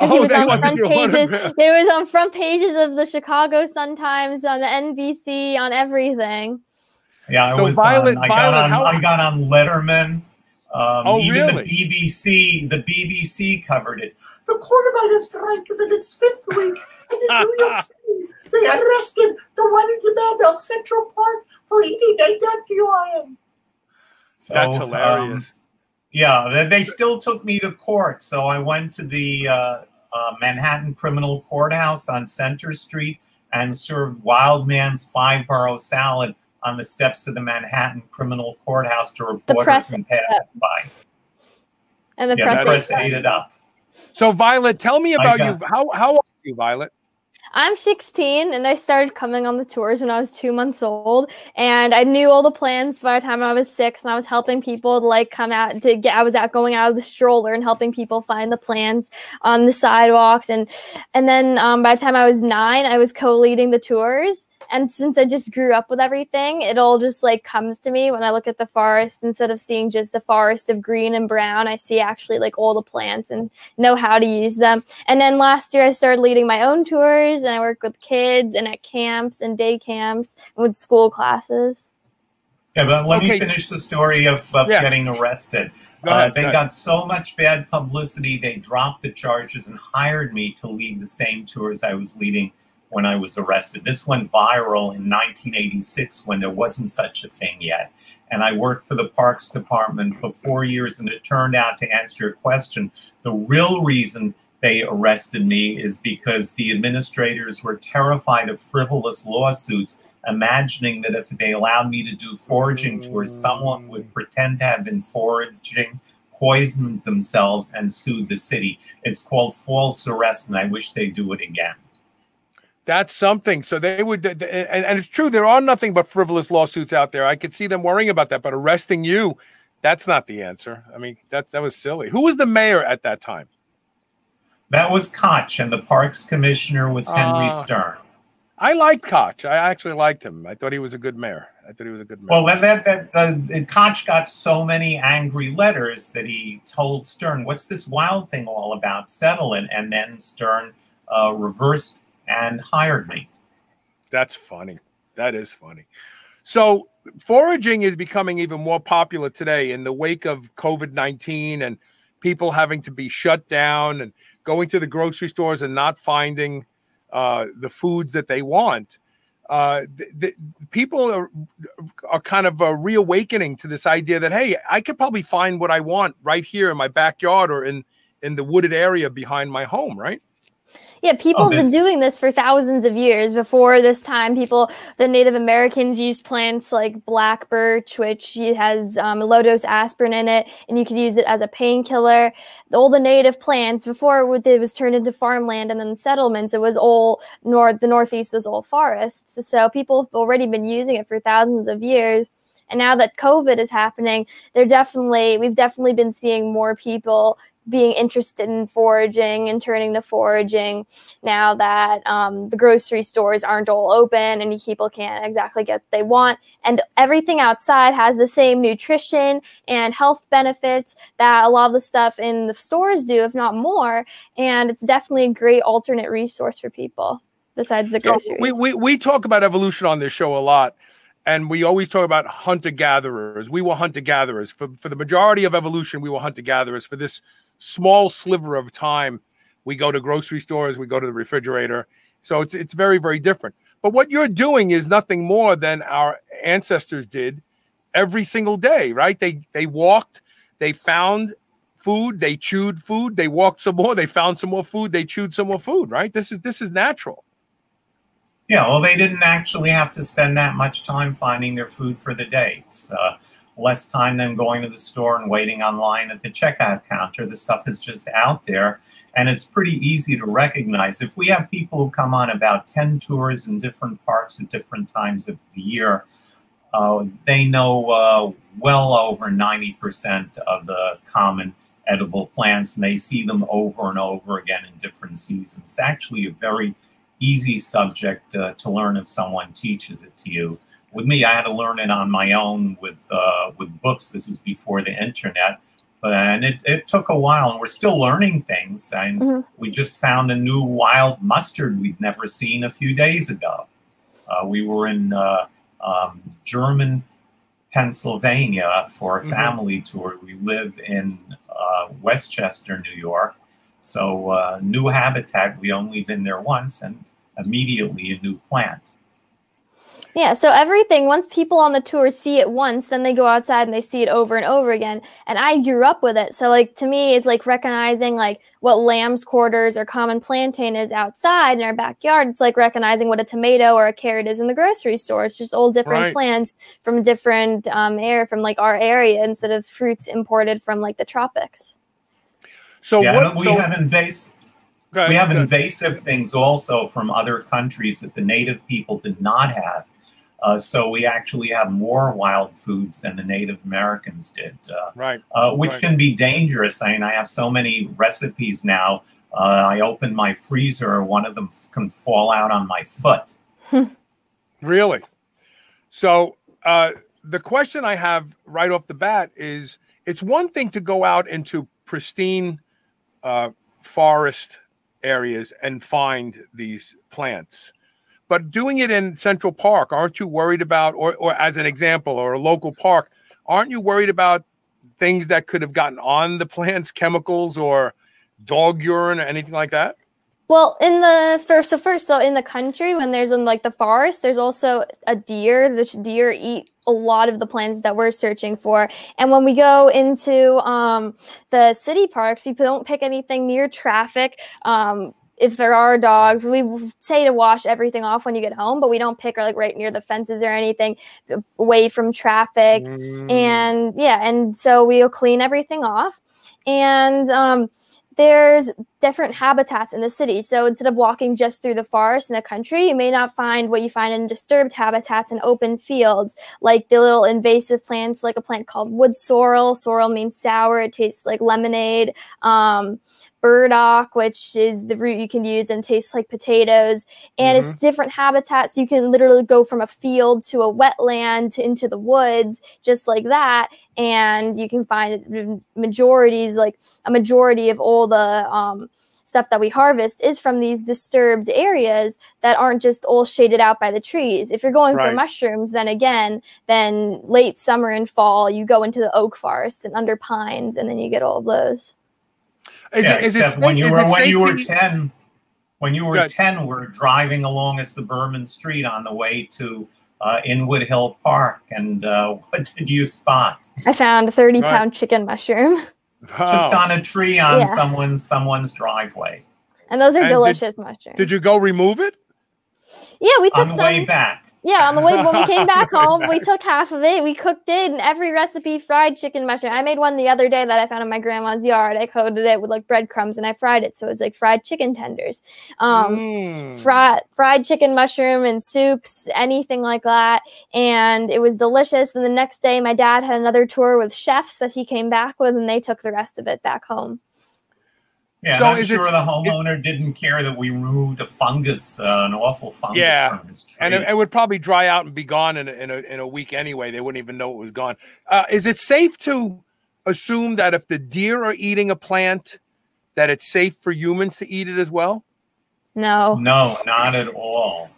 he Oh, was on front pages. autograph. It was on front pages of the Chicago Sun Times, on the NBC, on everything. Yeah, I So was Violet- on. I Violet, got on. how- I got on Letterman. Um, Oh, even really? the BBC. The BBC covered it. The quarterback strike is in its fifth week, and in New York City, they arrested the one in the man of Central Park for eating a dandelion. So, That's um, hilarious. yeah, they, they still took me to court. So I went to the uh, uh, Manhattan Criminal Courthouse on Center Street and served Wild Man's five borough salad on the steps of the Manhattan Criminal Courthouse to reporters press- and passers-by. And the Yeah, press press ate ate it up. So Violet, tell me about got- you. How how old are you, Violet? I'm 16 and I started coming on the tours when I was two months old. And I knew all the plans by the time I was six, and I was helping people to like come out to get. I was out going out of the stroller and helping people find the plans on the sidewalks. And and then um, by the time I was nine, I was co-leading the tours. And since I just grew up with everything, it all just like comes to me when I look at the forest. Instead of seeing just the forest of green and brown, I see actually like all the plants and know how to use them. And then last year, I started leading my own tours, and I work with kids and at camps and day camps and with school classes. Yeah, but let Okay. me finish the story of, of Yeah. getting arrested. Go Uh, they go got so much bad publicity, they dropped the charges and hired me to lead the same tours I was leading when I was arrested. This went viral in 1986 when there wasn't such a thing yet. And I worked for the Parks Department for four years, and it turned out, to answer your question, the real reason they arrested me is because the administrators were terrified of frivolous lawsuits, imagining that if they allowed me to do foraging tours, someone would mm. pretend to have been foraging, poisoned themselves, and sued the city. It's called false arrest, and I wish they'd do it again. That's something. So they would, and, and it's true. There are nothing but frivolous lawsuits out there. I could see them worrying about that, but arresting you, that's not the answer. I mean, that that was silly. Who was the mayor at that time? That was Koch, and the parks commissioner was Henry Uh, Stern. I liked Koch. I actually liked him. I thought he was a good mayor. I thought he was a good mayor. Well, that that, that uh, Koch got so many angry letters that he told Stern, "What's this wild thing all about? Settle it." And then Stern uh, reversed and hired me. That's funny. That is funny. So foraging is becoming even more popular today in the wake of COVID 19 and people having to be shut down and going to the grocery stores and not finding uh, the foods that they want. Uh, people are, are kind of uh, reawakening to this idea that hey, I could probably find what I want right here in my backyard or in in the wooded area behind my home, right? Yeah, people Oh, have been doing this for thousands of years. Before this time, people, the Native Americans used plants like black birch, which has um, low dose aspirin in it, and you could use it as a painkiller. All the native plants before it it was turned into farmland and then settlements, it was all north. The northeast was all forests. So people have already been using it for thousands of years. And now that COVID is happening, they're definitely we've definitely been seeing more people being interested in foraging and turning to foraging now that um, the grocery stores aren't all open and people can't exactly get what they want and everything outside has the same nutrition and health benefits that a lot of the stuff in the stores do if not more and it's definitely a great alternate resource for people besides the So groceries we, we we talk about evolution on this show a lot, and we always talk about hunter gatherers. We were hunter gatherers for for the majority of evolution. We were hunter gatherers. For this small sliver of time, we go to grocery stores, we go to the refrigerator. So it's it's very very different. But what you're doing is nothing more than our ancestors did every single day, right? They they walked, they found food, they chewed food, they walked some more, they found some more food, they chewed some more food, right? This is this is natural. Yeah, well, they didn't actually have to spend that much time finding their food for the day. Uh, less time than going to the store and waiting online at the checkout counter. The stuff is just out there, and it's pretty easy to recognize. If we have people who come on about 10 tours in different parks at different times of the year, uh, they know uh, well over 90% of the common edible plants, and they see them over and over again in different seasons. It's actually a very easy subject uh, to learn if someone teaches it to you. With me, I had to learn it on my own with uh, with books. This is before the internet, but and it, it took a while, and we're still learning things. And Mhm. we just found a new wild mustard we'd never seen a few days ago. Uh, we were in uh, um, German Pennsylvania for a Mhm. family tour. We live in uh, Westchester, New York. So uh, new habitat. We only been there once, and immediately a new plant. Yeah, so everything, once people on the tour see it once, then they go outside and they see it over and over again. And I grew up with it. So, like, to me, it's like recognizing, like, what lamb's quarters or common plantain is outside in our backyard. It's like recognizing what a tomato or a carrot is in the grocery store. It's just all different Right. plants from different um, air, from like our area instead of fruits imported from like the tropics. So yeah, what? we so, have invasive. ahead, We have invasive things also from other countries that the native people did not have. Uh, so we actually have more wild foods than the Native Americans did, uh, right. uh, which Right. can be dangerous. I mean, I have so many recipes now. Uh, I open my freezer, one of them can fall out on my foot. Really? So uh, the question I have right off the bat is: It's one thing to go out into pristine uh, forest areas and find these plants, but doing it in Central Park, aren't you worried about, or, or as an example, or a local park, aren't you worried about things that could have gotten on the plants, chemicals or dog urine or anything like that? Well, in the first, so first, so in the country, when there's in like the forest, there's also a deer. The deer eat a lot of the plants that we're searching for. And when we go into um, the city parks, you don't pick anything near traffic. Um, if there are dogs, we say to wash everything off when you get home, but we don't pick or like right near the fences or anything away from traffic. Mm. And yeah, and so we'll clean everything off. And um, there's different habitats in the city. So instead of walking just through the forest in the country, you may not find what you find in disturbed habitats and open fields, like the little invasive plants, like a plant called wood sorrel. Sorrel means sour, it tastes like lemonade. Um, burdock, which is the root you can use and tastes like potatoes. And mm-hmm. it's different habitats. You can literally go from a field to a wetland to into the woods, just like that. And you can find majorities, like a majority of all the um, stuff that we harvest is from these disturbed areas that aren't just all shaded out by the trees. If you're going right. for mushrooms, then again, then late summer and fall, you go into the oak forests and under pines, and then you get all of those. Is yeah, it, is except it, when you were when you were ten, when you were ten, we're driving along a suburban street on the way to uh, Inwood Hill Park, and uh, what did you spot? I found a thirty-pound right. chicken mushroom. Just on a tree on yeah. someone's someone's driveway. And those are and delicious did, mushrooms. Did you go remove it? Yeah, we took on the some. way back. Yeah, on the way when we came back home, we took half of it. We cooked it, and every recipe fried chicken mushroom. I made one the other day that I found in my grandma's yard. I coated it with like breadcrumbs, and I fried it, so it was like fried chicken tenders, um, mm. fried fried chicken mushroom and soups, anything like that, and it was delicious. And the next day, my dad had another tour with chefs that he came back with, and they took the rest of it back home. Yeah, so I'm sure it, the homeowner it, didn't care that we removed a fungus, uh, an awful fungus yeah, from his tree. and it, it, would probably dry out and be gone in a, in a, in a week anyway. They wouldn't even know it was gone. Uh, is it safe to assume that if the deer are eating a plant, that it's safe for humans to eat it as well? No. No, not at all.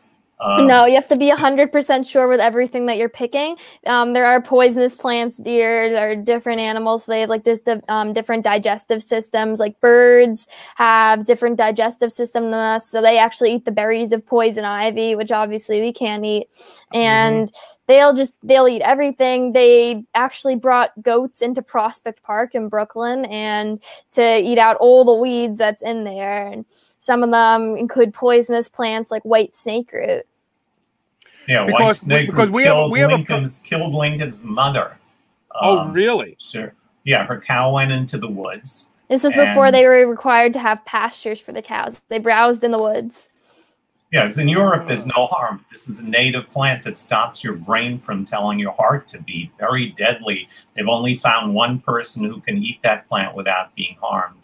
Um, no, you have to be 100% sure with everything that you're picking. Um, there are poisonous plants, deer, there are different animals. So they have like this um, different digestive systems. Like birds have different digestive system than us. So they actually eat the berries of poison ivy, which obviously we can't eat. Mm-hmm. And mm-hmm. they'll just, they'll eat everything. They actually brought goats into Prospect Park in Brooklyn and to eat out all the weeds that's in there. And some of them include poisonous plants like white snake root. Yeah, because, White Snake because we killed have, we have Lincoln's a, killed Lincoln's mother. Oh, um, really? Sure. Yeah, her cow went into the woods. This was before they were required to have pastures for the cows. They browsed in the woods. Yes, in Europe, there's no harm. This is a native plant that stops your brain from telling your heart to beat. Very deadly. They've only found one person who can eat that plant without being harmed.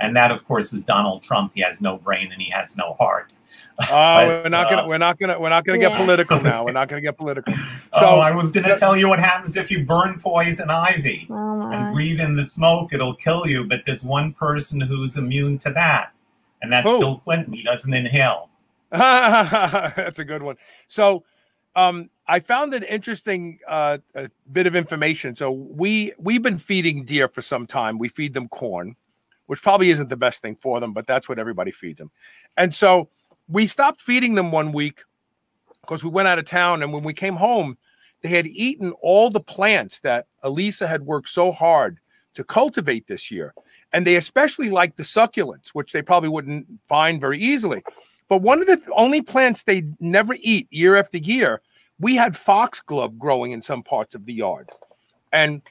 And that, of course, is Donald Trump. He has no brain and he has no heart. Uh, we're not gonna, uh, we're not gonna, we're not gonna yeah. get political now. We're not gonna get political. So oh, I was gonna tell you what happens if you burn poison ivy oh and breathe in the smoke. It'll kill you. But there's one person who's immune to that, and that's Who? Bill Clinton. He doesn't inhale. that's a good one. So. Um, I found an interesting uh, bit of information. So we we've been feeding deer for some time. We feed them corn, which probably isn't the best thing for them, but that's what everybody feeds them. And so we stopped feeding them one week because we went out of town. And when we came home, they had eaten all the plants that Elisa had worked so hard to cultivate this year. And they especially liked the succulents, which they probably wouldn't find very easily. But one of the only plants they never eat year after year, we had foxglove growing in some parts of the yard. And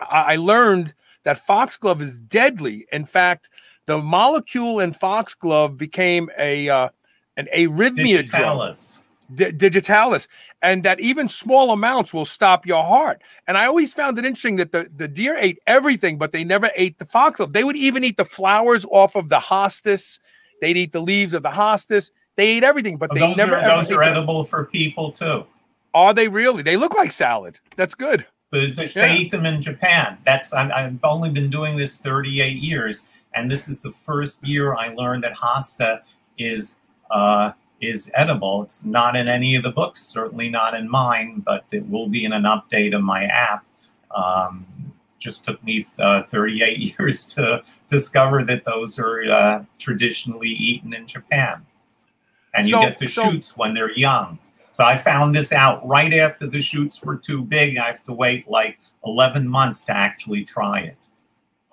I learned that foxglove is deadly. In fact, the molecule in foxglove became a uh, an arrhythmia digitalis. drug. digitalis, and that even small amounts will stop your heart. And I always found it interesting that the, the deer ate everything, but they never ate the foxglove. They would even eat the flowers off of the hostas. They'd eat the leaves of the hostas. They ate everything, but they those never. Are, those are edible for people too. Are they really? They look like salad. That's good. But they yeah. eat them in Japan. That's i have only been doing this 38 years, and this is the first year I learned that hosta is uh, is edible. It's not in any of the books, certainly not in mine, but it will be in an update of my app. Um, just took me uh, 38 years to discover that those are uh, traditionally eaten in Japan. And So- you get the so- shoots when they're young. So I found this out right after the shoots were too big. I have to wait like 11 months to actually try it.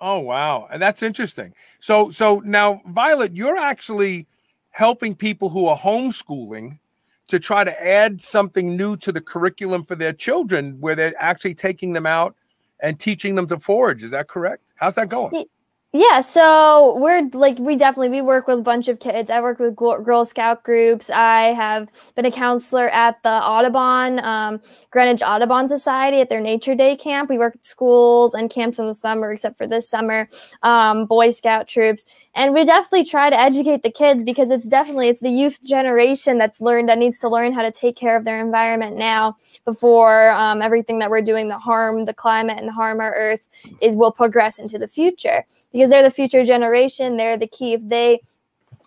Oh wow, and that's interesting. So so now Violet, you're actually helping people who are homeschooling to try to add something new to the curriculum for their children where they're actually taking them out and teaching them to forage. Is that correct? How's that going? Yeah, so we're like we definitely we work with a bunch of kids. I work with Girl Scout groups. I have been a counselor at the Audubon um, Greenwich Audubon Society at their Nature Day camp. We work at schools and camps in the summer, except for this summer, um, Boy Scout troops, and we definitely try to educate the kids because it's definitely it's the youth generation that's learned that needs to learn how to take care of their environment now before um, everything that we're doing to harm the climate and harm our earth is will progress into the future. Because they're the future generation they're the key. If they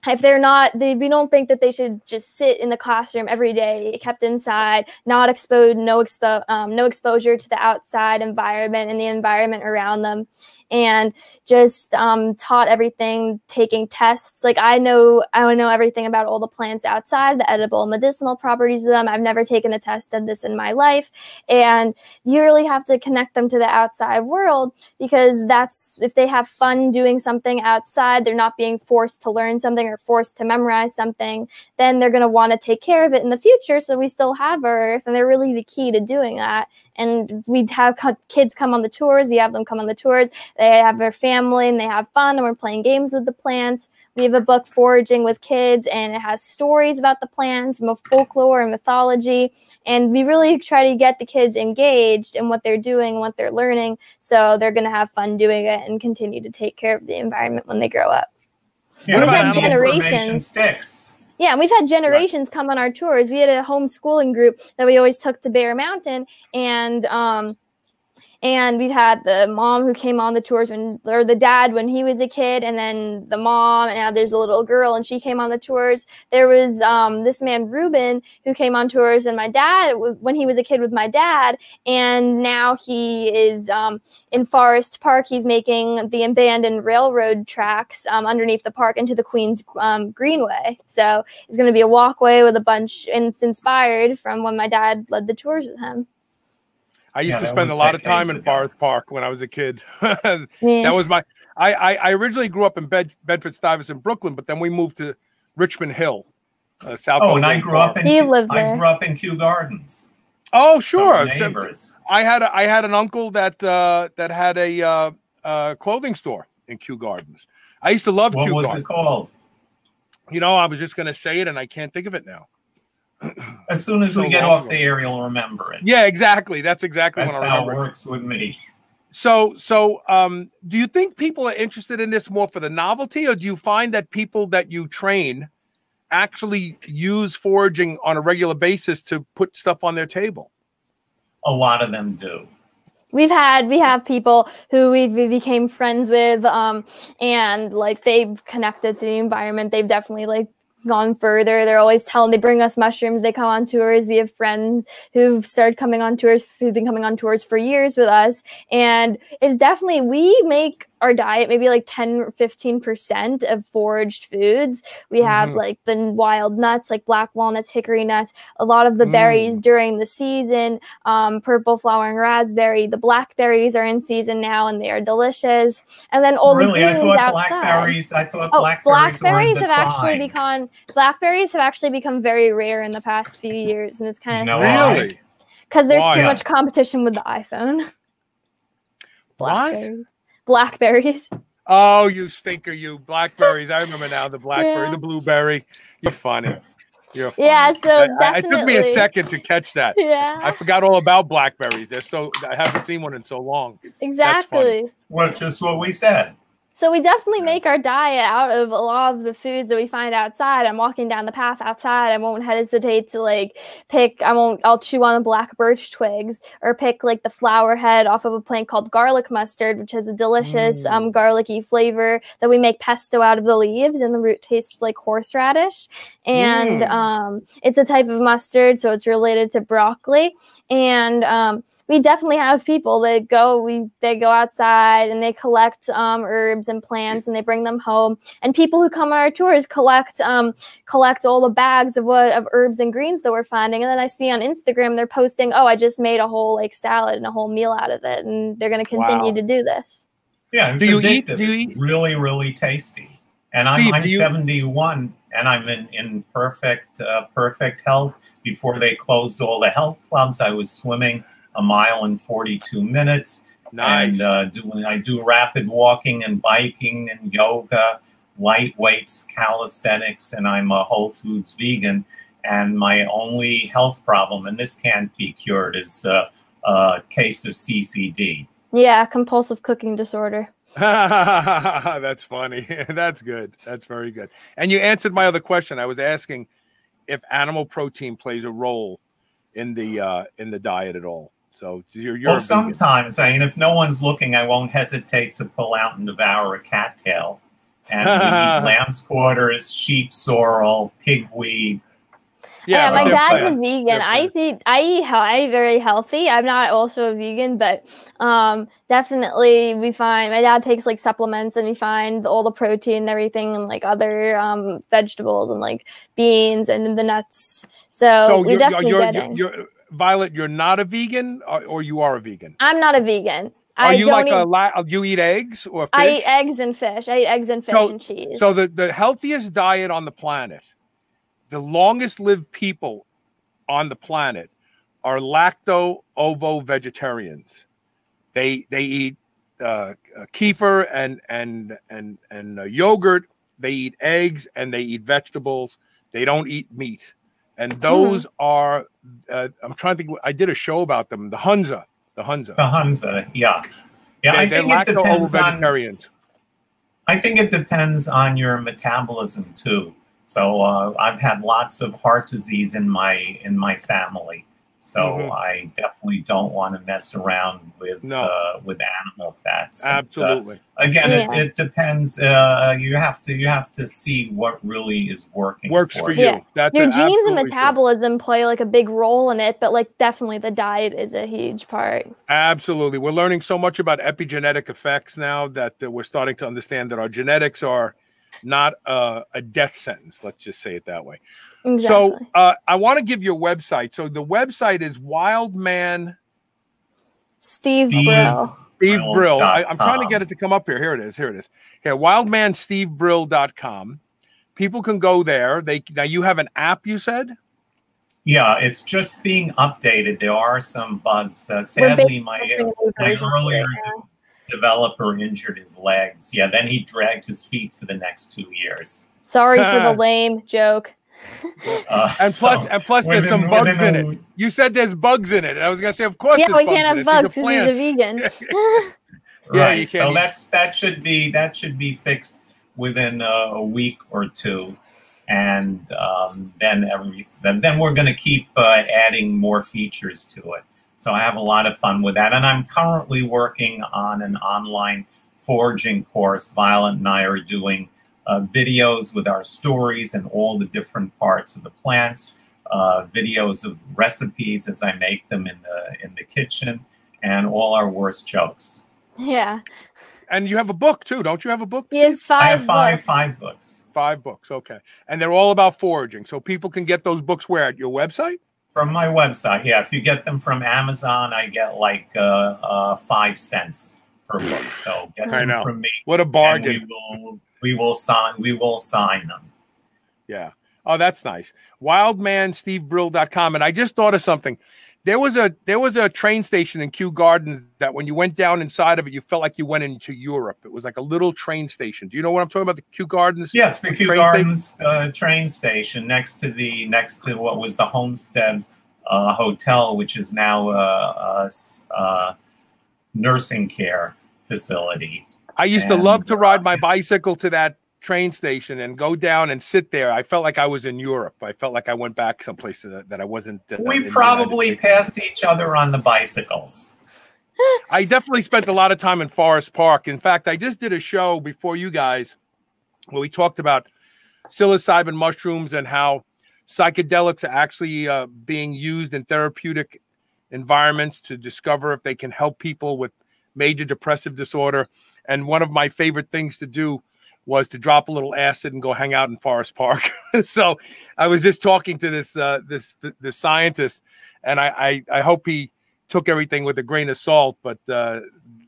if they're not they we don't think that they should just sit in the classroom every day kept inside not exposed no expo um, no exposure to the outside environment and the environment around them. And just um, taught everything taking tests. Like i know i know everything about all the plants outside the edible medicinal properties of them. I've never taken a test of this in my life. And you really have to connect them to the outside world because that's if they have fun doing something outside they're not being forced to learn something or forced to memorize something then they're going to want to take care of it in the future so we still have earth and they're really the key to doing that. And we'd have kids come on the tours we have them come on the tours they have their family and they have fun and we're playing games with the plants. We have a book foraging with kids and it has stories about the plants folklore and mythology and we really try to get the kids engaged in what they're doing what they're learning so they're going to have fun doing it and continue to take care of the environment when they grow up Yeah, then the generations? sticks. yeah, and we've had generations come on our tours. We had a homeschooling group that we always took to Bear Mountain, and um, and we've had the mom who came on the tours when, or the dad when he was a kid, and then the mom, and now there's a little girl, and she came on the tours. There was um, this man Ruben who came on tours, and my dad when he was a kid with my dad, and now he is um, in Forest Park. He's making the abandoned railroad tracks um, underneath the park into the Queens um, Greenway. So it's going to be a walkway with a bunch, and it's inspired from when my dad led the tours with him. I used Yeah, to spend a lot of time in ago. Forest Park when I was a kid. Yeah. that was my. I, I I originally grew up in Bed, Bedford Stuyvesant, Brooklyn, but then we moved to Richmond Hill, uh, South. Oh, and I Ozone grew up in He Kew- lived I there. grew up in Kew Gardens. Oh, sure. So neighbors. I had a, I had an uncle that uh, that had a uh, uh, clothing store in Kew Gardens. I used to love What Kew Gardens. What was it called? You know, I was just going to say it, and I can't think of it now. As soon as So we get off ago. the air, you'll remember it. Yeah, exactly. That's exactly That's what I how it works with me. So, so, um, do you think people are interested in this more for the novelty, or do you find that people that you train actually use foraging on a regular basis to put stuff on their table? A lot of them do. we've had we have people who we've, we became friends with um and like they've connected to the environment they've definitely like gone further. They're always telling they bring us mushrooms they come on tours. We have friends who've started coming on tours who've been coming on tours for years with us. And it's definitely we make our diet maybe like 10 or 15 percent of foraged foods we have Mhm. like the wild nuts like black walnuts hickory nuts a lot of the Mm. berries during the season um, purple flowering raspberry. The blackberries are in season now and they are delicious. And then all really, the I greens thought outside. blackberries. I thought Oh, blackberries, blackberries have actually become blackberries have actually become very rare in the past few years, and it's kind of know why? Really? because there's Why? too much competition with the iPhone. What? Blackberries. Blackberries. Oh, you stinker, you blackberries! I remember now the blackberry, Yeah. the blueberry. You're funny. You're funny. Yeah, so I- I- it took me a second to catch that. Yeah, I forgot all about blackberries. They're so I haven't seen one in so long. exactly. Well, just what we said. So we definitely make our diet out of a lot of the foods that we find outside. I'm walking down the path outside. I won't hesitate to like pick. I won't. I'll chew on the black birch twigs or pick like the flower head off of a plant called garlic mustard, which has a delicious Mm. um, garlicky flavor that we make pesto out of the leaves, and the root tastes like horseradish. And Mm. um, it's a type of mustard, so it's related to broccoli. And um, we definitely have people that go we they go outside and they collect um, herbs and plants and they bring them home and people who come on our tours collect um, collect all the bags of what of herbs and greens that we're finding and then i see on instagram they're posting oh i just made a whole like salad and a whole meal out of it and they're going to continue Wow. to do this Yeah, it's Do you addictive. eat- do you It's really, really tasty. And Steve, I'm, I'm you- 71 and I'm in, in perfect uh, perfect health. Before they closed all the health clubs, I was swimming a mile in 42 minutes. Nice. And uh, doing, I do rapid walking and biking and yoga, light weights, calisthenics, and I'm a Whole Foods vegan. And my only health problem, and this can't be cured, is uh, a case of CCD. yeah compulsive cooking disorder That's funny. That's good. That's very good. And you answered my other question. I was asking if animal protein plays a role in the uh, in the diet at all. So you're you're well, sometimes, I mean, if no one's looking, I won't hesitate to pull out and devour a cattail. And eat lamb's quarters, sheep sorrel, pigweed. Yeah, but my dad's fat. a vegan. I eat I eat hel- I eat very healthy. I'm not also a vegan, but um, definitely we find my dad takes like supplements and we find all the protein and everything and like other um, vegetables and like beans and the nuts. So, So we you're, definitely you're, get you're, you're Violet. You're not a vegan, or, or you are a vegan. I'm not a vegan. Are I you like eat, a la- you eat eggs or fish? I eat eggs and fish. I eat eggs and fish So- and cheese. So the, the healthiest diet on the planet, the longest lived people on the planet are lacto ovo vegetarians. They they eat uh, uh, kefir and and and and uh, yogurt. They eat eggs and they eat vegetables. They don't eat meat. And those are uh, I'm trying to think. I did a show about them. The Hunza, the Hunza. The Hunza, yeah. Yeah, they, I think it depends on. I think it depends on your metabolism too. So uh, I've had lots of heart disease in my in my family. So Mhm. I definitely don't want to mess around with No. uh, with animal fats. And, uh, Absolutely. again, Yeah. it, it depends. Uh, you have to you have to see what really is working. Works for you. Yeah. That's Your genes and absolutely true. metabolism play like a big role in it, but like definitely the diet is a huge part. Absolutely. We're learning so much about epigenetic effects now that uh, we're starting to understand that our genetics are not uh, a death sentence. Let's just say it that way. Exactly. So uh, I want to give you a website. So the website is Wildman Steve, Steve Brill. Steve Brill Brill. I, dot I'm trying to get it to come up here. Here it is. Here it is. Here, wildmanstevebrill.com. People can go there. They now you have an app, you said? Yeah, it's just being updated. There are some bugs. Uh, sadly, my basically building a new my version of it earlier now. de- developer injured his legs. Yeah, then he dragged his feet for the next two years. Sorry for the lame joke. Uh, And plus, so and plus, there's within- some bugs in a- it. You said there's bugs in it. And I was gonna say, of course, Yeah, we bugs can't have it. These are bugs because he's a vegan. Yeah, right. you so can't eat- that's that should be that should be fixed within uh, a week or two, and um, then every then, then we're going to keep uh, adding more features to it. So I have a lot of fun with that, and I'm currently working on an online foraging course. Violet and I are doing uh, videos with our stories and all the different parts of the plants, uh, videos of recipes as I make them in the in the kitchen, and all our worst jokes. yeah. And you have a book too, don't you have a book? He has Steve? I five, have five books. five books Five books, okay. And they're all about foraging. So people can get those books where at your website? from my website. Yeah, if you get them from Amazon, I get like uh, uh, five cents per book. So get I them know. from me, What a and bargain. we will we will sign we will sign them. Yeah. Oh, that's nice. Wildmanstevebrill.com. And I just thought of something. There was a there was a train station in Kew Gardens that when you went down inside of it, you felt like you went into Europe. It was like a little train station. Do you know what I'm talking about? The Kew Gardens? Yes, the Kew train Gardens uh, train station next to the next to what was the Homestead uh, Hotel, which is now a, a uh, nursing care facility. I used And, to love to ride my bicycle to that train station and go down and sit there. I felt like I was in Europe. I felt like I went back someplace that, that I wasn't. uh, We probably passed each other on the bicycles. I definitely spent a lot of time in Forest Park. In fact, I just did a show before you guys where we talked about psilocybin mushrooms and how psychedelics are actually uh, being used in therapeutic environments to discover if they can help people with major depressive disorder. And one of my favorite things to do was to drop a little acid and go hang out in Forest Park. so I was just talking to this uh, this this scientist, and I, I I hope he took everything with a grain of salt. But uh,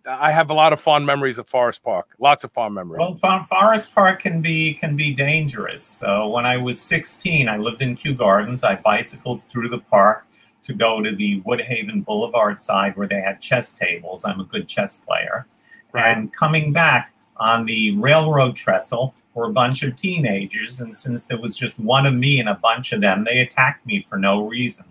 I have a lot of fond memories of Forest Park. Lots of fond memories. Well, Forest Park can be can be dangerous. So when I was 16, I lived in Kew Gardens. I bicycled through the park to go to the Woodhaven Boulevard side where they had chess tables. I'm a good chess player. And coming back on the railroad trestle were a bunch of teenagers, and since there was just one of me and a bunch of them, they attacked me for no reason.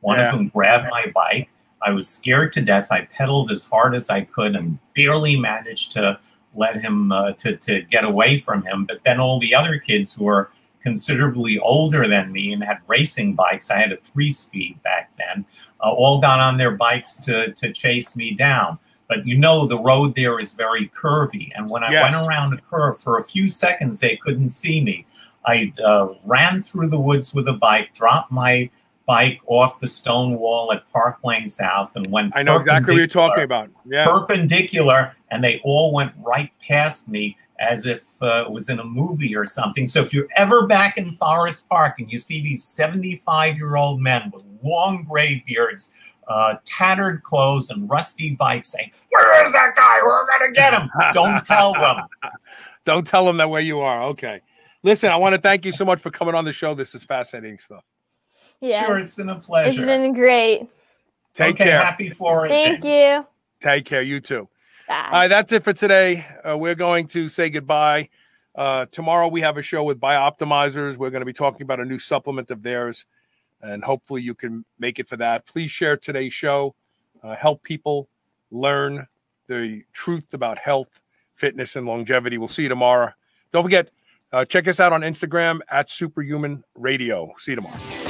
One Yeah. of them grabbed my bike. I was scared to death. I pedaled as hard as I could and barely managed to let him uh, to to get away from him. But then all the other kids who were considerably older than me and had racing bikes, I had a three speed back then, uh, all got on their bikes to to chase me down. But you know the road there is very curvy, and when I Yes. went around a curve for a few seconds, they couldn't see me. I uh, ran through the woods with a bike, dropped my bike off the stone wall at Park Lane South, and went. I know exactly what you're talking about. Yeah. perpendicular, and they all went right past me as if uh, it was in a movie or something. So if you're ever back in Forest Park and you see these 75 year old men with long gray beards, uh, tattered clothes, and rusty bikes saying, Where is that guy? We're going to get him. Don't tell them. Don't tell them that where you are. Okay. Listen, I want to thank you so much for coming on the show. This is fascinating stuff. Yeah. Sure, it's been a pleasure. It's been great. Take okay, care. Happy foraging. Thank you. Take care. You too. Bye. All right, that's it for today. Uh, we're going to say goodbye. Uh, tomorrow we have a show with Bioptimizers. We're going to be talking about a new supplement of theirs, and hopefully you can make it for that. Please share today's show. Uh, help people learn the truth about health, fitness, and longevity. We'll see you tomorrow. Don't forget, uh, check us out on Instagram at Superhuman Radio. See you tomorrow.